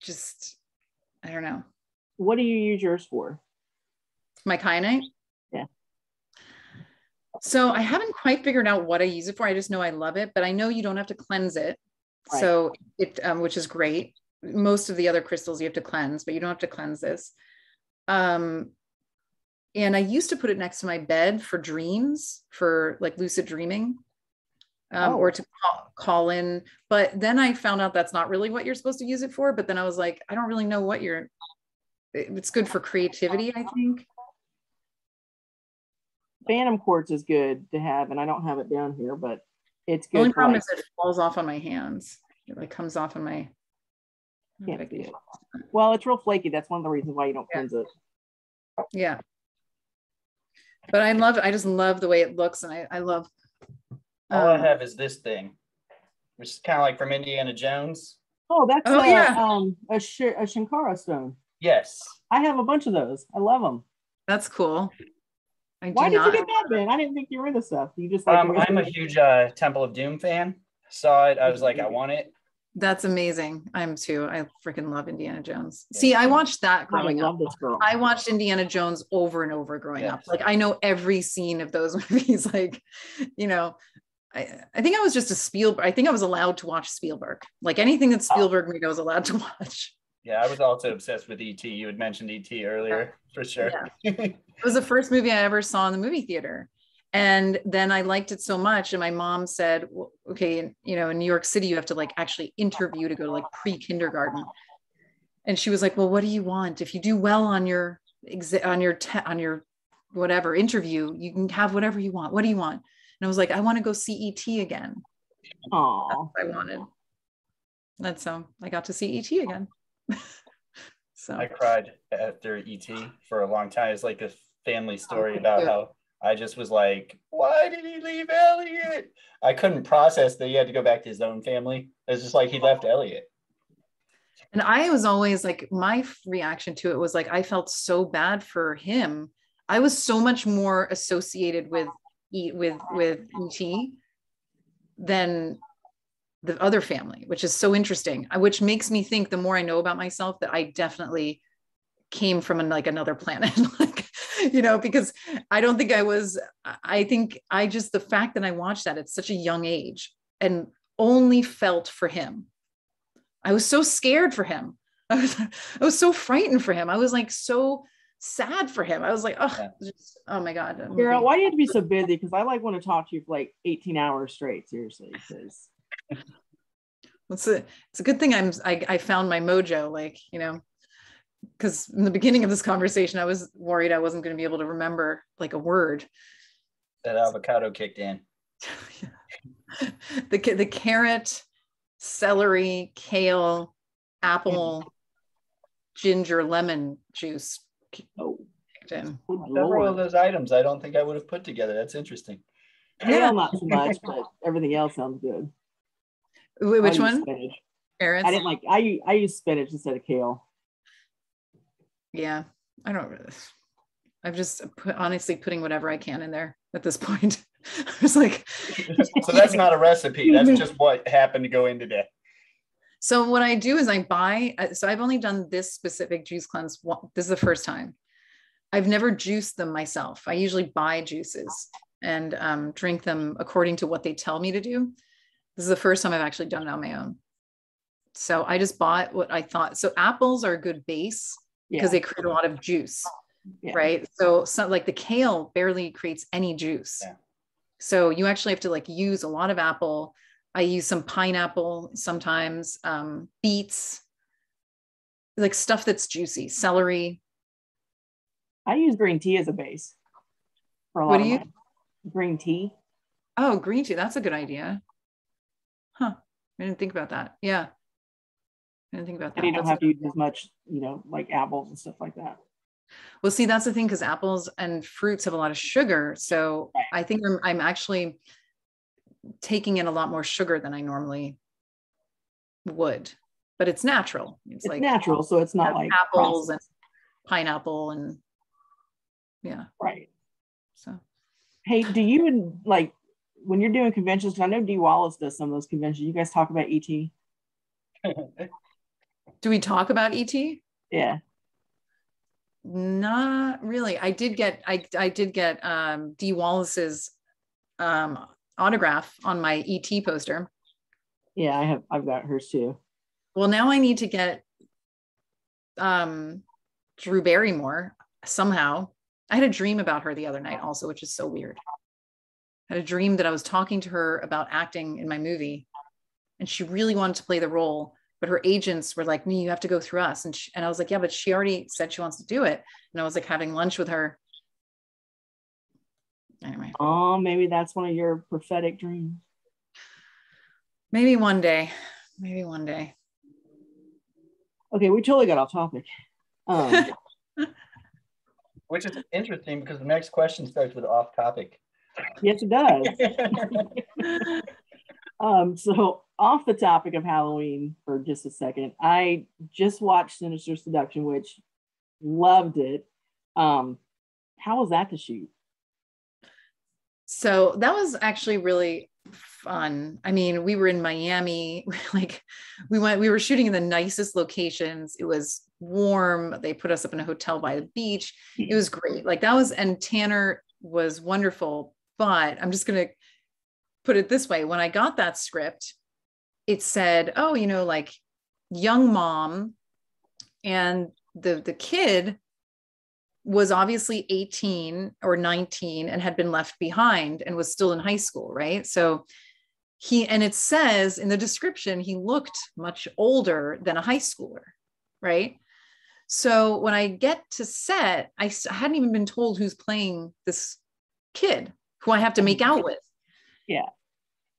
Just, I don't know. What do you use yours for? My kyanite? Yeah. So I haven't quite figured out what I use it for. I just know I love it, but I know you don't have to cleanse it. Right. So it, um, which is great. Most of the other crystals you have to cleanse, but you don't have to cleanse this. Um, and I used to put it next to my bed for dreams, for like lucid dreaming, um, Oh. or to call, call in. But then I found out that's not really what you're supposed to use it for. But then I was like, I don't really know what you're. It's good for creativity, I think. Phantom quartz is good to have, and I don't have it down here, but it's The only good. problem is it falls off on my hands. It like comes off on my. Can't it. well, it's real flaky. That's one of the reasons why you don't Yeah. cleanse it. Yeah. But I love I just love the way it looks, and I I love. All I um, have is this thing, which is kind of like from Indiana Jones. Oh, that's Oh, uh, yeah. um a, sh- a Shankara stone. Yes. I have a bunch of those. I love them. That's cool. I Why did not. you get that, Ben? I didn't think you were into stuff. You just like, um, I'm a huge uh, Temple of Doom fan. Saw it. I was like, I want it. That's amazing. I'm too. I freaking love Indiana Jones. See, I watched that growing love up. this girl. I watched Indiana Jones over and over growing up. Like I know every scene of those movies. Like, you know, I, I think I was just a Spielberg. I think I was allowed to watch Spielberg. Like anything that Oh. Spielberg made, I was allowed to watch. Yeah, I was also obsessed with ET. You had mentioned ET earlier, for sure. It was the first movie I ever saw in the movie theater. And then I liked it so much. And my mom said, well, okay, you know, in New York City, you have to like actually interview to go to like pre kindergarten. And she was like, well, what do you want? If you do well on your, exa- on your, te- on your whatever interview, you can have whatever you want. What do you want? And I was like, I want to go see ET again. Oh, I wanted. That's so I got to see ET again. so I cried after ET for a long time. It's like a family story about Yeah. how I just was like, why did he leave Elliot? I couldn't process that he had to go back to his own family. It's just like he left Elliot. And I was always like, my reaction to it was like, I felt so bad for him. I was so much more associated with E with with ET than the other family, which is so interesting. uh, Which makes me think the more I know about myself that I definitely came from an, like another planet, like you know, because I don't think I was. I- I think I just the fact that I watched that at such a young age and only felt for him I was so scared for him. I was, I was so frightened for him. I was like so sad for him. I was like, oh, Yeah. just, oh my god. that girl, movie. why do you have to be so busy? Because I like want to talk to you for like 18 hours straight, seriously. Because It's a, it's a good thing I'm, I, I found my mojo. Like, you know, because in the beginning of this conversation, I was worried I wasn't going to be able to remember like a word. That avocado kicked in. the ca- the carrot, celery, kale, apple, ginger, lemon juice oh, kicked in. good Several of those items I don't think I would have put together. That's interesting. Kale, not so much, but everything else sounds good. Wh- Which one? Spinach. Carrots. I didn't like. I I use spinach instead of kale. yeah i don't really i'm just put, honestly putting whatever i can in there at this point i was like So that's not a recipe. That's just what happened to go in today. So what i do is i buy uh, so i've only done this specific juice cleanse this is the first time i've never juiced them myself i usually buy juices and um, drink them according to what they tell me to do this is the first time i've actually done it on my own so i just bought what i thought so apples are a good base Yeah. because they create a lot of juice Yeah. right so so like the kale barely creates any juice Yeah. so you actually have to like use a lot of apple i use some pineapple sometimes um beets like stuff that's juicy celery I use green tea as a base. For a What do you- Green tea. oh green tea that's a good idea huh i didn't think about that yeah i didn't think about that And you don't That's- have to use as much, you know, like apples and stuff like that. Well, see, that's the thing because apples and fruits have a lot of sugar. So Right. I think I'm, I'm actually taking in a lot more sugar than I normally would, but it's natural. It's, It's like natural, so it's not like apples and pineapple and yeah. right. So Hey, do you like when you're doing conventions? I know Dee Wallace does some of those conventions. You guys talk about ET. do we talk about ET? Yeah. Not really. I did get I I did get um Dee Wallace's um autograph on my ET poster. Yeah, I have. I've got hers too. Well, now I need to get um Drew Barrymore somehow. I had a dream about her the other night also, which is so weird. I had a dream that I was talking to her about acting in my movie and she really wanted to play the role, but her agents were like, "No, you have to go through us." And she, and I was like, "Yeah, but she already said she wants to do it." And I was like having lunch with her. Anyway, Oh, maybe that's one of your prophetic dreams. maybe one day. Maybe one day. Okay, we totally got off topic. Um, Which is interesting because the next question starts with off topic. yes, it does. Um, so off the topic of Halloween for just a second, I just watched Sinister Seduction, which loved it. Um, how was that to shoot? So that was actually really fun. I mean, we were in Miami, like we went, we were shooting in the nicest locations. It was warm. They put us up in a hotel by the beach. It was great. Like that was, and Tanner was wonderful. But I'm just going to put it this way when I got that script, it said, oh, you know, like young mom and the the kid was obviously 18 or 19 and had been left behind and was still in high school, right? So he and it says in the description he looked much older than a high schooler, right? So when I get to set, I, hadn't even been told who's playing this kid who I have to make out with. Yeah.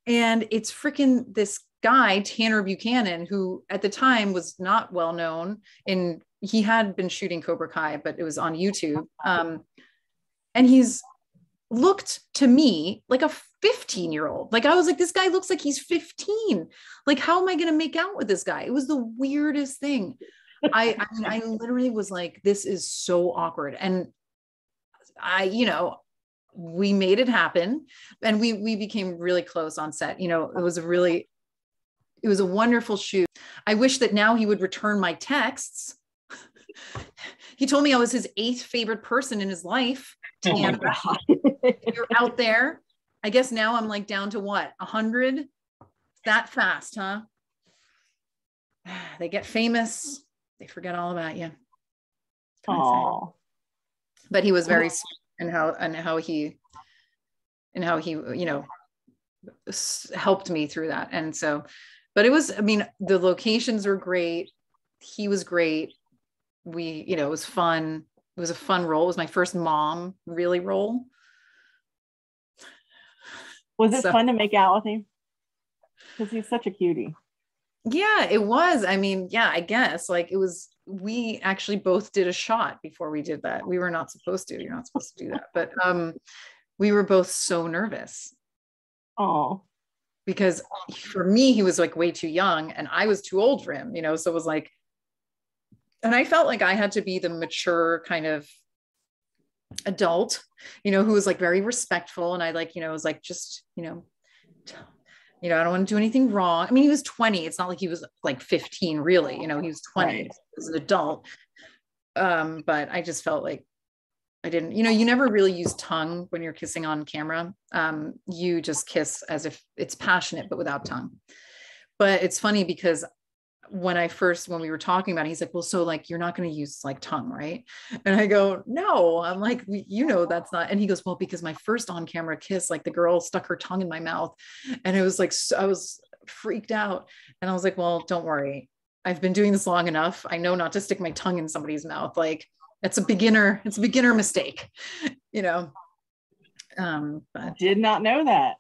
And it's freaking this guy, Tanner Buchanan, who at the time was not well known in he had been shooting Cobra Kai, but it was on YouTube. Um, and he's looked to me like a 15 year old. Like I was like, this guy looks like he's 15. Like, how am I going to make out with this guy? It was the weirdest thing. I, I mean, I literally was like, this is so awkward. And I, you know, we made it happen and we we became really close on set. You know, it was a really it was a wonderful shoot. I wish that now he would return my texts he told me I was his eighth favorite person in his life. Oh and you're out there. I guess now I'm like down to what, a hundred? That fast, huh? They get famous, they forget all about you. Oh, but he was very sweet and how and how he and how he you know helped me through that. And so, but it was, I mean, the locations were great. He was great we, you know, it was fun. It was a fun role. It was my first mom really role. Was it so, fun to make out with him? Because he's such a cutie. Yeah, it was. I mean, yeah, I guess like it was. We actually both did a shot before we did that. We were not supposed to. You're not supposed to do that, but um, we were both so nervous. Oh, because for me, he was like way too young, and I was too old for him. You know, so it was like and I felt like I had to be the mature kind of adult, you know, who was like very respectful. And I like, you know, was like, just, you know, you know, I don't want to do anything wrong. I mean, he was 20. It's not like he was like 15, really, you know, he was 20 right. as an adult. Um, but I just felt like I didn't, you know, you never really use tongue when you're kissing on camera. Um, you just kiss as if it's passionate, but without tongue. But it's funny because when I first when we were talking about it, he's like, well, so like you're not going to use like tongue, right? And I go, no. I'm like, you know, that's not. And he goes, well, because my first on camera kiss, like the girl stuck her tongue in my mouth, and it was like so, I was freaked out, and I was like, well, don't worry, I've been doing this long enough. I know not to stick my tongue in somebody's mouth. Like it's a beginner, it's a beginner mistake, you know. Um, but did not know that.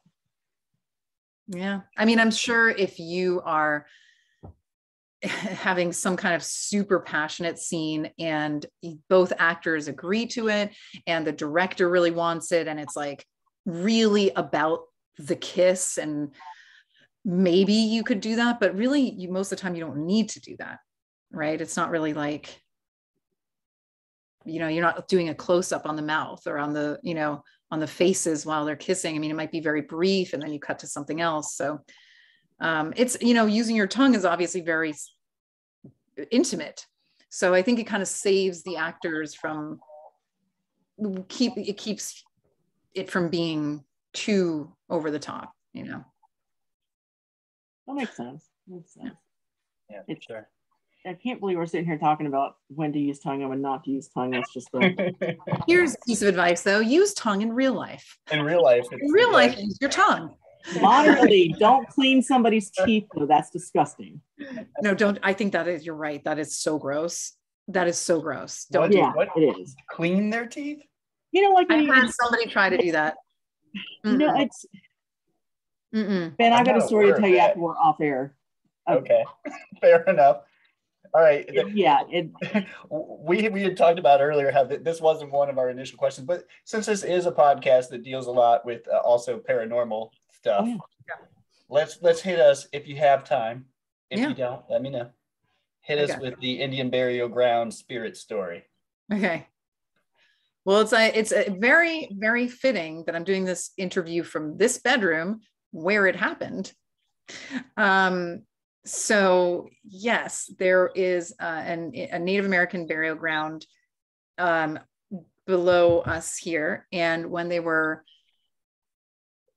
Yeah, I mean, I'm sure if you are having some kind of super passionate scene and both actors agree to it and the director really wants it. And it's like really about the kiss and maybe you could do that but really you most of the time you don't need to do that right? It's not really like you know you're not doing a close up on the mouth or on the you know on the faces while they're kissing. I mean it might be very brief and then you cut to something else. So um, it's you know using your tongue is obviously very intimate so i think it kind of saves the actors from keep it keeps it from being too over the top you know that makes sense makes sense yeah, yeah sure I can't believe we're sitting here talking about when to use tongue and when not to use tongue. That's just the. Here's a piece of advice, though: use tongue in real life. In real life, in real life, use your tongue. Moderately, don't clean somebody's teeth though. That's disgusting. No, don't. I think that is. You're right. That is so gross. That is so gross. Don't. What, yeah, what, it is. Clean their teeth. You know, like I had somebody try to do that. You know, it's. Mm-mm. Ben, I've got a story to tell you after we're off air. Okay, fair enough. All right. Yeah. It, we we had talked about earlier how this wasn't one of our initial questions, but since this is a podcast that deals a lot with uh, also paranormal stuff, yeah. let's let's hit us if you have time. If yeah. you don't, let me know. Hit okay. us with the Indian burial ground spirit story. Okay. Well, it's a, it's a very very fitting that I'm doing this interview from this bedroom where it happened. Um, so yes, there is uh, an, a Native American burial ground um, below us here, and when they were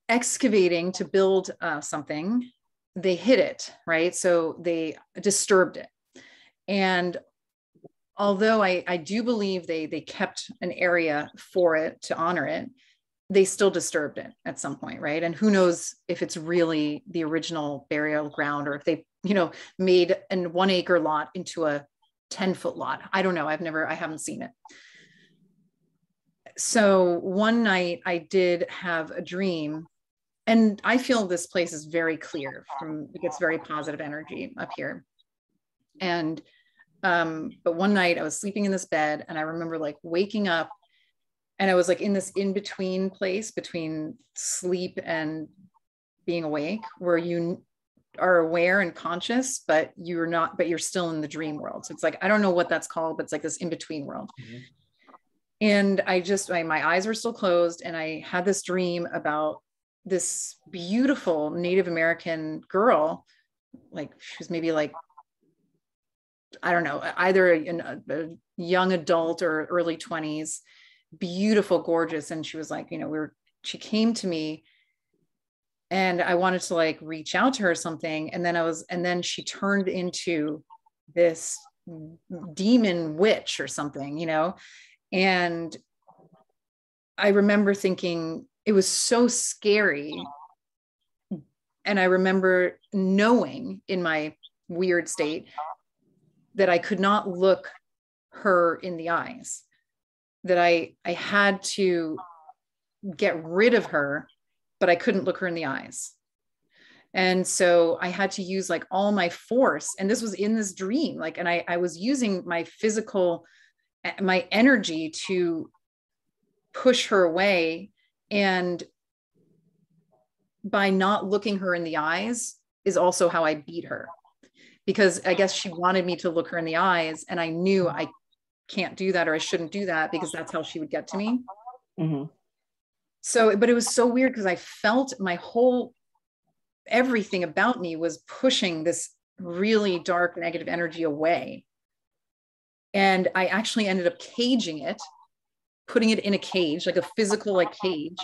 excavating to build uh, something, they hit it, right? So they disturbed it. And although I, I do believe they they kept an area for it to honor it, they still disturbed it at some point, right? And who knows if it's really the original burial ground or if they, you know, made an one acre lot into a 10 foot lot. I don't know. I've never, I haven't seen it. So one night I did have a dream and I feel this place is very clear from it gets very positive energy up here. And um, but one night I was sleeping in this bed and I remember like waking up and I was like in this in between place between sleep and being awake where you are aware and conscious, but you're not, but you're still in the dream world. So it's like, I don't know what that's called, but it's like this in between world. Mm-hmm. And I just, my, my eyes were still closed and I had this dream about this beautiful Native American girl. Like she was maybe like, I don't know, either a, a young adult or early 20s, beautiful, gorgeous. And she was like, you know, we were, she came to me and I wanted to like reach out to her or something. And then I was, and then she turned into this demon witch or something, you know? And I remember thinking it was so scary. And I remember knowing in my weird state that I could not look her in the eyes, that I, I had to get rid of her but I couldn't look her in the eyes. And so I had to use like all my force. And this was in this dream. Like, and I, I was using my physical, my energy to push her away. And by not looking her in the eyes is also how I beat her. Because I guess she wanted me to look her in the eyes. And I knew I can't do that or I shouldn't do that because that's how she would get to me. Mm-hmm so but it was so weird because i felt my whole everything about me was pushing this really dark negative energy away and i actually ended up caging it putting it in a cage like a physical like cage.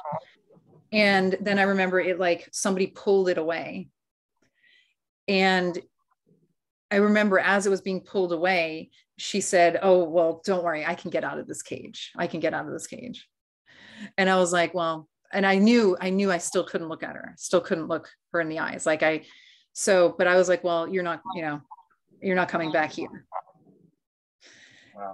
And then i remember it like somebody pulled it away. And i remember as it was being pulled away she said oh well don't worry i can get out of this cage. I can get out of this cage. And I was like, well, and I knew, I knew I still couldn't look at her, still couldn't look her in the eyes. Like I, so, but I was like, well, you're not, you know, you're not coming back here.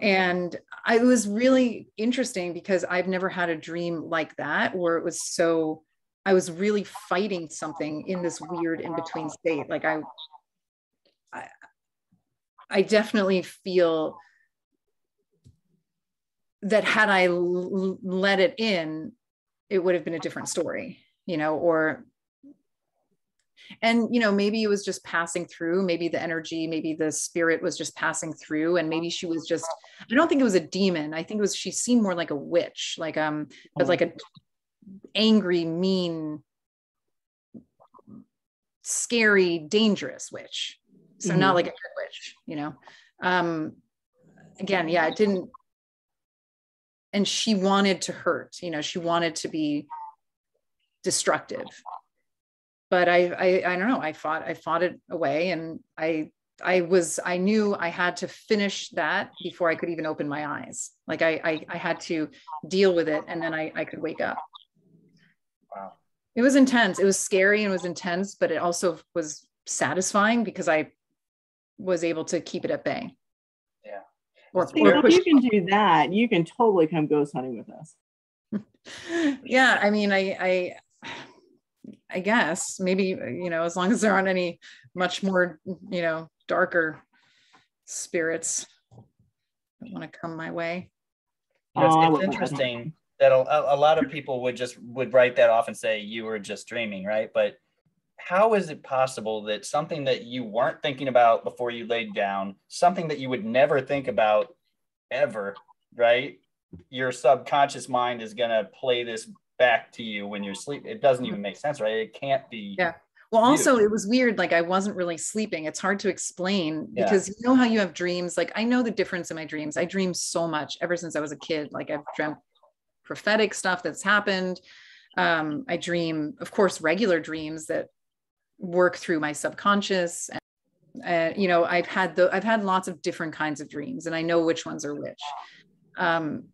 And I, it was really interesting because I've never had a dream like that where it was so, I was really fighting something in this weird in between state. Like I, I, I definitely feel that had I l- let it in, it would have been a different story, you know, or and you know maybe it was just passing through maybe the energy maybe the spirit was just passing through and maybe she was just i don't think it was a demon. I think it was she seemed more like a witch like um but like a angry mean scary dangerous witch. So mm-hmm. not like a good witch you know? Um again yeah it didn't and she wanted to hurt you know she wanted to be destructive but I, I i don't know i fought i fought it away and i i was i knew i had to finish that before i could even open my eyes. Like i i, I had to deal with it and then i i could wake up. Wow. It was intense. It was scary and it was intense but it also was satisfying because i was able to keep it at bay. Or, See, or if you can do that, you can totally come ghost hunting with us. yeah, I mean, I, I, I guess maybe uh, you know, as long as there aren't any much more, you know, darker spirits that want to come my way. It's, oh, it's interesting that a, a lot of people would just would write that off and say you were just dreaming, right? But how is it possible that something that you weren't thinking about before you laid down, something that you would never think about ever, right? Your subconscious mind is going to play this back to you when you're sleep. It doesn't even make sense, right? It can't be. Yeah. Well, also, it was weird. Like, I wasn't really sleeping. It's hard to explain yeah. because you know how you have dreams. Like, I know the difference in my dreams. I dream so much ever since I was a kid. Like, I've dreamt prophetic stuff that's happened Um, I dream, of course, regular dreams that work through my subconscious. And, uh, you know, I've had the I've had lots of different kinds of dreams, and I know which ones are which. Um,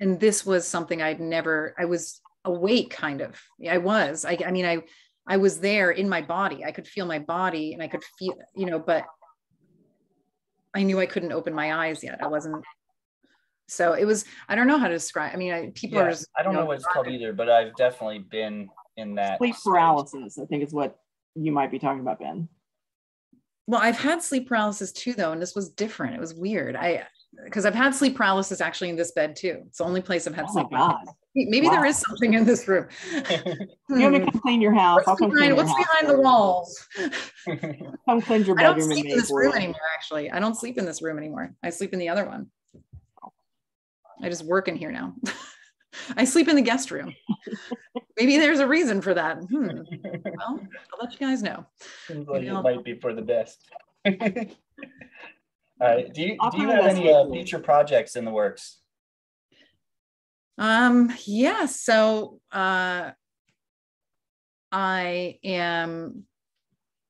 and this was something I'd never. I was awake, kind of. I was. I, I mean, I I was there in my body. I could feel my body, and I could feel, you know, but I knew I couldn't open my eyes yet. I wasn't so it was i don't know how to describe i mean I, people Yeah, are just I don't you know what it's called either, but I've definitely been in that Sleep stage. paralysis, I think is what you might be talking about, Ben. well i've had sleep paralysis too though and this was different it was weird i because i've had sleep paralysis actually in this bed too it's the only place i've had Oh sleep God. paralysis maybe there Wow. is something in this room You want me Hmm. to come clean your house? I'll what's come clean behind, your what's house behind the walls Come cleanse your bedroom. i don't bedroom sleep in this room anymore actually i don't sleep in this room anymore i sleep in the other one i just work in here now i sleep in the guest room maybe there's a reason for that hmm. well i'll let you guys know Seems like Maybe it might be for the best. All right. Do you do you have any uh, future projects in the works? Um, yeah, so uh I am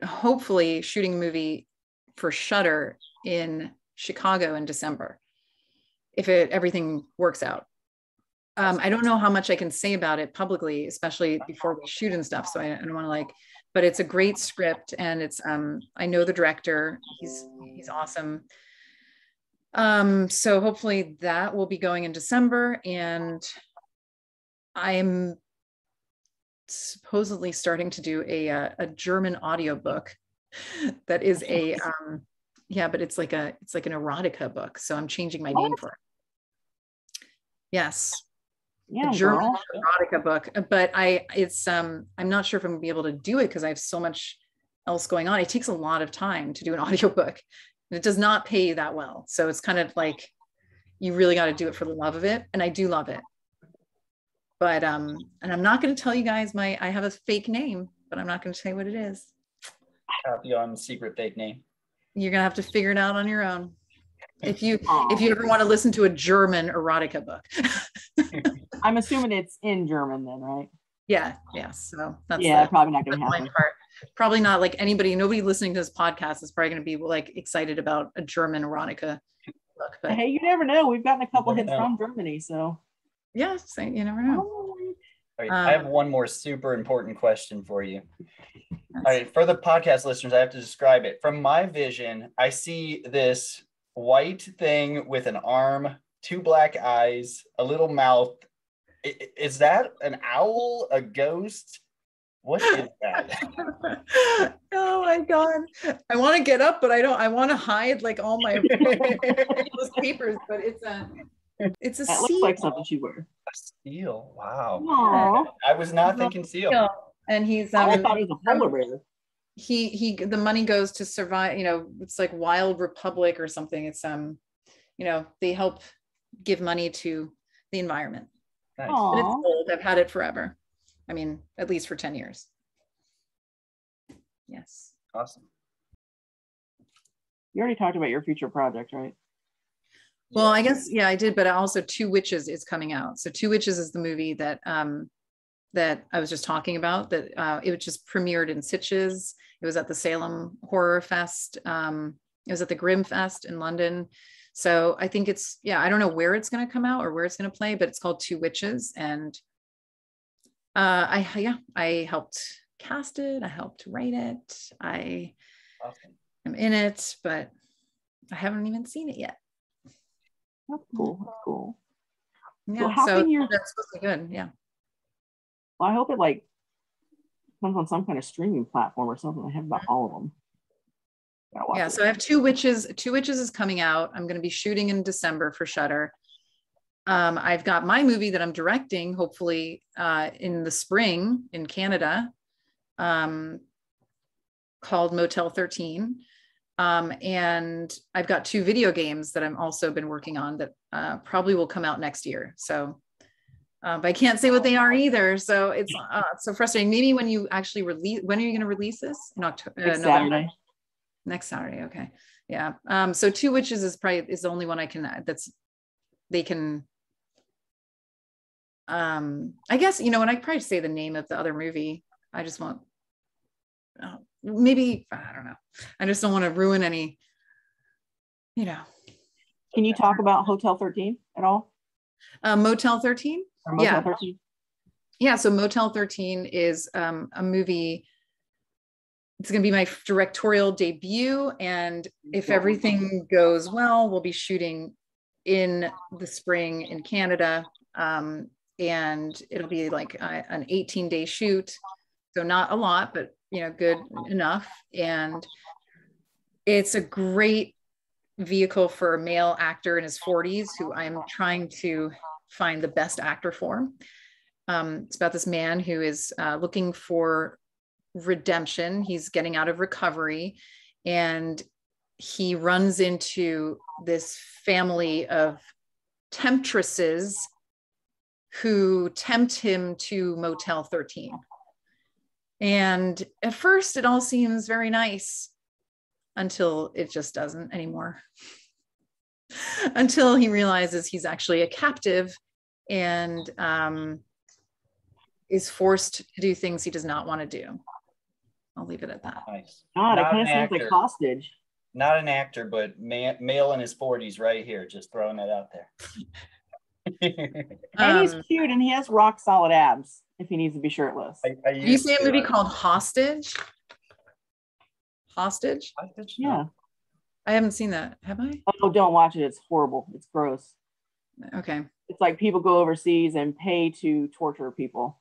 hopefully shooting a movie for Shutter in Chicago in December. If it everything works out. Um, I don't know how much I can say about it publicly, especially before we shoot and stuff. So I, I don't want to like, but it's a great script and it's um I know the director. He's he's awesome. Um, so hopefully that will be going in December and I'm supposedly starting to do a uh, a German audiobook that is a um yeah, but it's like a it's like an erotica book. So I'm changing my name for it. Yes, Yeah, a German girl. erotica book. But I it's um I'm not sure if I'm gonna be able to do it because I have so much else going on. It takes a lot of time to do an audiobook. And it does not pay that well. So it's kind of like you really got to do it for the love of it. And I do love it. But um, and I'm not going to tell you guys my I have a fake name, but I'm not going to tell you what it is. Copy on secret fake name. You're gonna have to figure it out on your own. If you if you ever want to listen to a German erotica book. I'm assuming it's in German then, right? yeah, yeah. So that's yeah, the- probably not gonna happen. part. Probably not like anybody, nobody listening to this podcast is probably going to be like excited about a German erotica book. But Hey, you never know. We've gotten a couple hits know. from Germany, so yeah, so you never know. All right, I have Um, one more super important question for you. All right, for the podcast listeners, I have to describe it. From my vision, I see this white thing with an arm, two black eyes, a little mouth. I- i- Is that an owl, a ghost? What is that? oh my god i want to get up but i don't i want to hide like all my those papers but it's a it's a that looks seal. like something she'd wear. Seal. Wow. Aw. I was not thinking seal. Seal. and he's I um thought it was a polar bear. he he the money goes to survive you know it's like wild republic or something it's um you know they help give money to the environment Nice. but it's old i've had it forever i mean at least for 10 years yes Awesome. You already talked about your future project, right? Well, I guess yeah, I did, but also Two Witches is coming out. So Two Witches is the movie that um that I was just talking about. That uh, it was just premiered in Sitges. It was at the Salem Horror Fest. Um, it was at the Grimm Fest in London. So I think it's yeah, I don't know where it's going to come out or where it's going to play, but it's called Two Witches, and uh, I yeah, I helped cast it. I helped write it. I Awesome. am in it, but I haven't even seen it yet. That's cool. That's cool. Yeah, so can you- that's supposed to be good. Yeah. Well, I hope it like comes on some kind of streaming platform or something. I have about all of them. Yeah. it. So I have two witches. Two witches is coming out. I'm going to be shooting in December for Shutter. Um, I've got my movie that I'm directing, hopefully uh, in the spring in Canada, um, called Motel 13. Um, and I've got two video games that I'm also been working on that uh, probably will come out next year. So, uh, but I can't say what they are either. So it's uh, so frustrating. Maybe when you actually release, when are you going to release this? In October, Next Saturday. next Saturday. Okay. Yeah. Um, so two witches is probably is the only one I can that's they can um, I guess you know, and I probably say the name of the other movie. I just want uh, maybe I don't know. I just don't want to ruin any. You know. Can you talk about Hotel 13 at all? Uh, Motel 13. Motel yeah. 13? Yeah. So Motel 13 is um, a movie. It's going to be my directorial debut, and if everything goes well, we'll be shooting in the spring in Canada. Um, and it'll be like a, an 18 day shoot. So not a lot, but you know, good enough. And it's a great vehicle for a male actor in his 40s who I'm trying to find the best actor for. Um, it's about this man who is uh, looking for redemption. He's getting out of recovery and he runs into this family of temptresses who tempt him to Motel 13. And at first, it all seems very nice until it just doesn't anymore. until he realizes he's actually a captive and um, is forced to do things he does not want to do. I'll leave it at that. Nice. God, it Not kind of an sounds like actor. hostage. Not an actor, but man, male in his 40s, right here. Just throwing that out there. And he's Um, cute and he has rock solid abs if he needs to be shirtless. I, I you used see a movie called Hostage? Hostage? Hostage? Yeah. I haven't seen that. Have I? Oh, don't watch it. It's horrible. It's gross. Okay. It's like people go overseas and pay to torture people.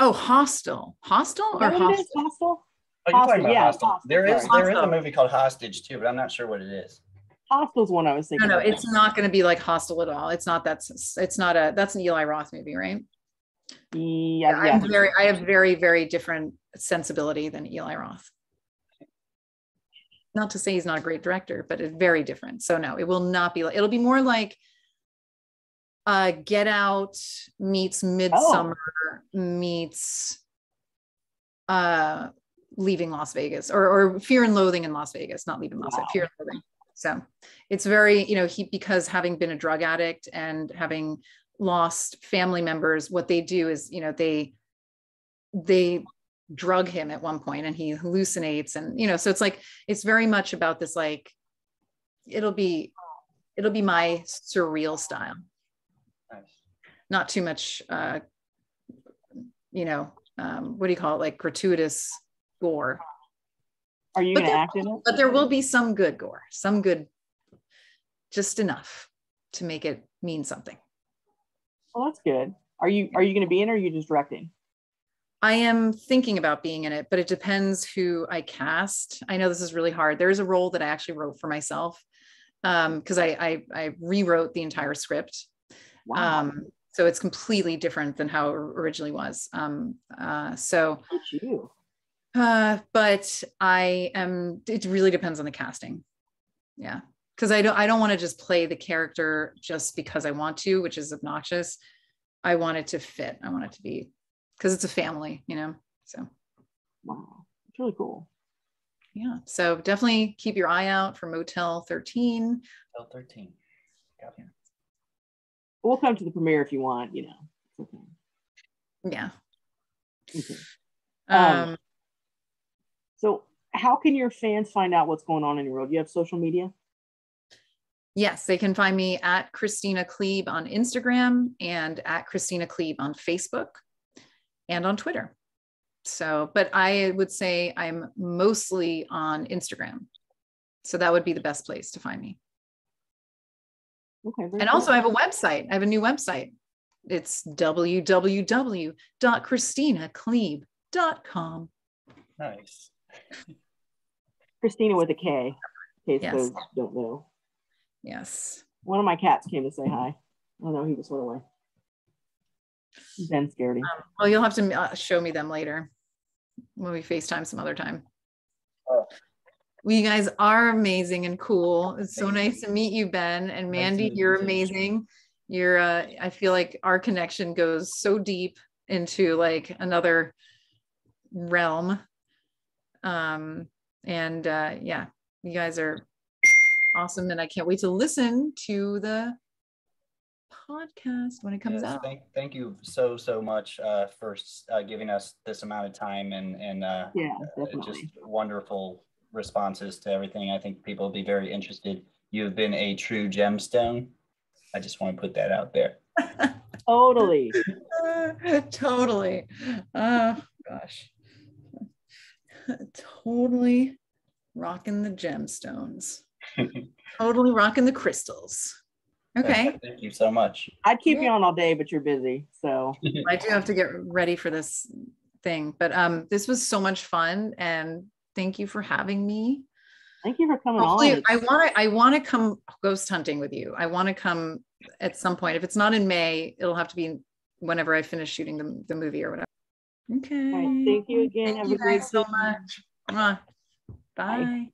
Oh, Hostel. Hostel or that what it is? Hostel? Hostel? Oh, you're talking about yeah, Hostage. Hostage, There is sorry. there is a movie called Hostage too, but I'm not sure what it is. Hostel's one I was thinking. no, of. it's not going to be like Hostel at all. It's not that. It's not a. That's an Eli Roth movie, right? Yeah, yeah. I'm very. I have very, very different sensibility than Eli Roth. Not to say he's not a great director, but it's very different. So no, it will not be like. It'll be more like. Uh, Get Out meets Midsommar meets. Uh, leaving Las Vegas or, or Fear and Loathing in Las Vegas, not leaving Las Vegas, Fear and Loathing. So it's very, you know, he because having been a drug addict and having lost family members, what they do is, you know, they they drug him at one point and he hallucinates and you know, so it's like it's very much about this like it'll be it'll be my surreal style. Nice. Not too much uh you know, um, what do you call it? Like gratuitous gore. Are you going to there- act in it? but there will be some good gore, some good, just enough to make it mean something. Well, that's good. Are you are you going to be in it or are you just directing? I am thinking about being in it, but it depends who I cast. I know this is really hard. There is a role that I actually wrote for myself because I, I I rewrote the entire script. Wow. Um, so it's completely different than how it originally was. Um, uh, so, Look at you. Uh, but I am. It really depends on the casting. Yeah, because I don't. I don't want to just play the character just because I want to, which is obnoxious. I want it to fit. I want it to be because it's a family, you know. So Wow. It's really cool. yeah. So definitely keep your eye out for Motel 13. Motel 13. Got it. We'll come to the premiere if you want, you know. Okay. Yeah. Okay. Um, Um, So, how can your fans find out what's going on in your world? Do you have social media? yes, they can find me at Kristina Klebe on Instagram and at Kristina Klebe on Facebook and on Twitter. So, but I would say I'm mostly on Instagram. So that would be the best place to find me. Okay. very And cool. also, I have a website. I have a new website. It's www.kristinaklebe.com. Nice. Kristina with a K, in case Yes. those don't know. Yes. One of my cats came to say hi. Oh no, he just went away. Ben scared him. Um, well, you'll have to uh, show me them later when we FaceTime some other time. Oh. Well, you guys are amazing and cool. It's so nice to meet you, Ben and Mandy. you you're amazing. You're. Uh, I feel like our connection goes so deep into like another realm. Um, and uh, yeah, you guys are awesome, and I can't wait to listen to the podcast when it comes Yes, out. Thank, thank you so, so much uh, for uh, giving us this amount of time and, and uh, Yeah, uh, just wonderful responses to everything. I think people will be very interested. You've been a true gemstone. I just want to put that out there. Totally. totally. Oh gosh. totally rocking the gemstones. totally rocking the crystals. Okay. Thank you so much. I'd keep you on all day, but you're busy. So I do have to get ready for this thing, but um this was so much fun and thank you for having me. thank you for coming Hopefully, on. I want to I want to come ghost hunting with you. I want to come at some point. If it's not in May, it'll have to be whenever I finish shooting the, the movie or whatever. Okay. All right, thank you again. Thank Have you a great guys so much. Mwah. Bye.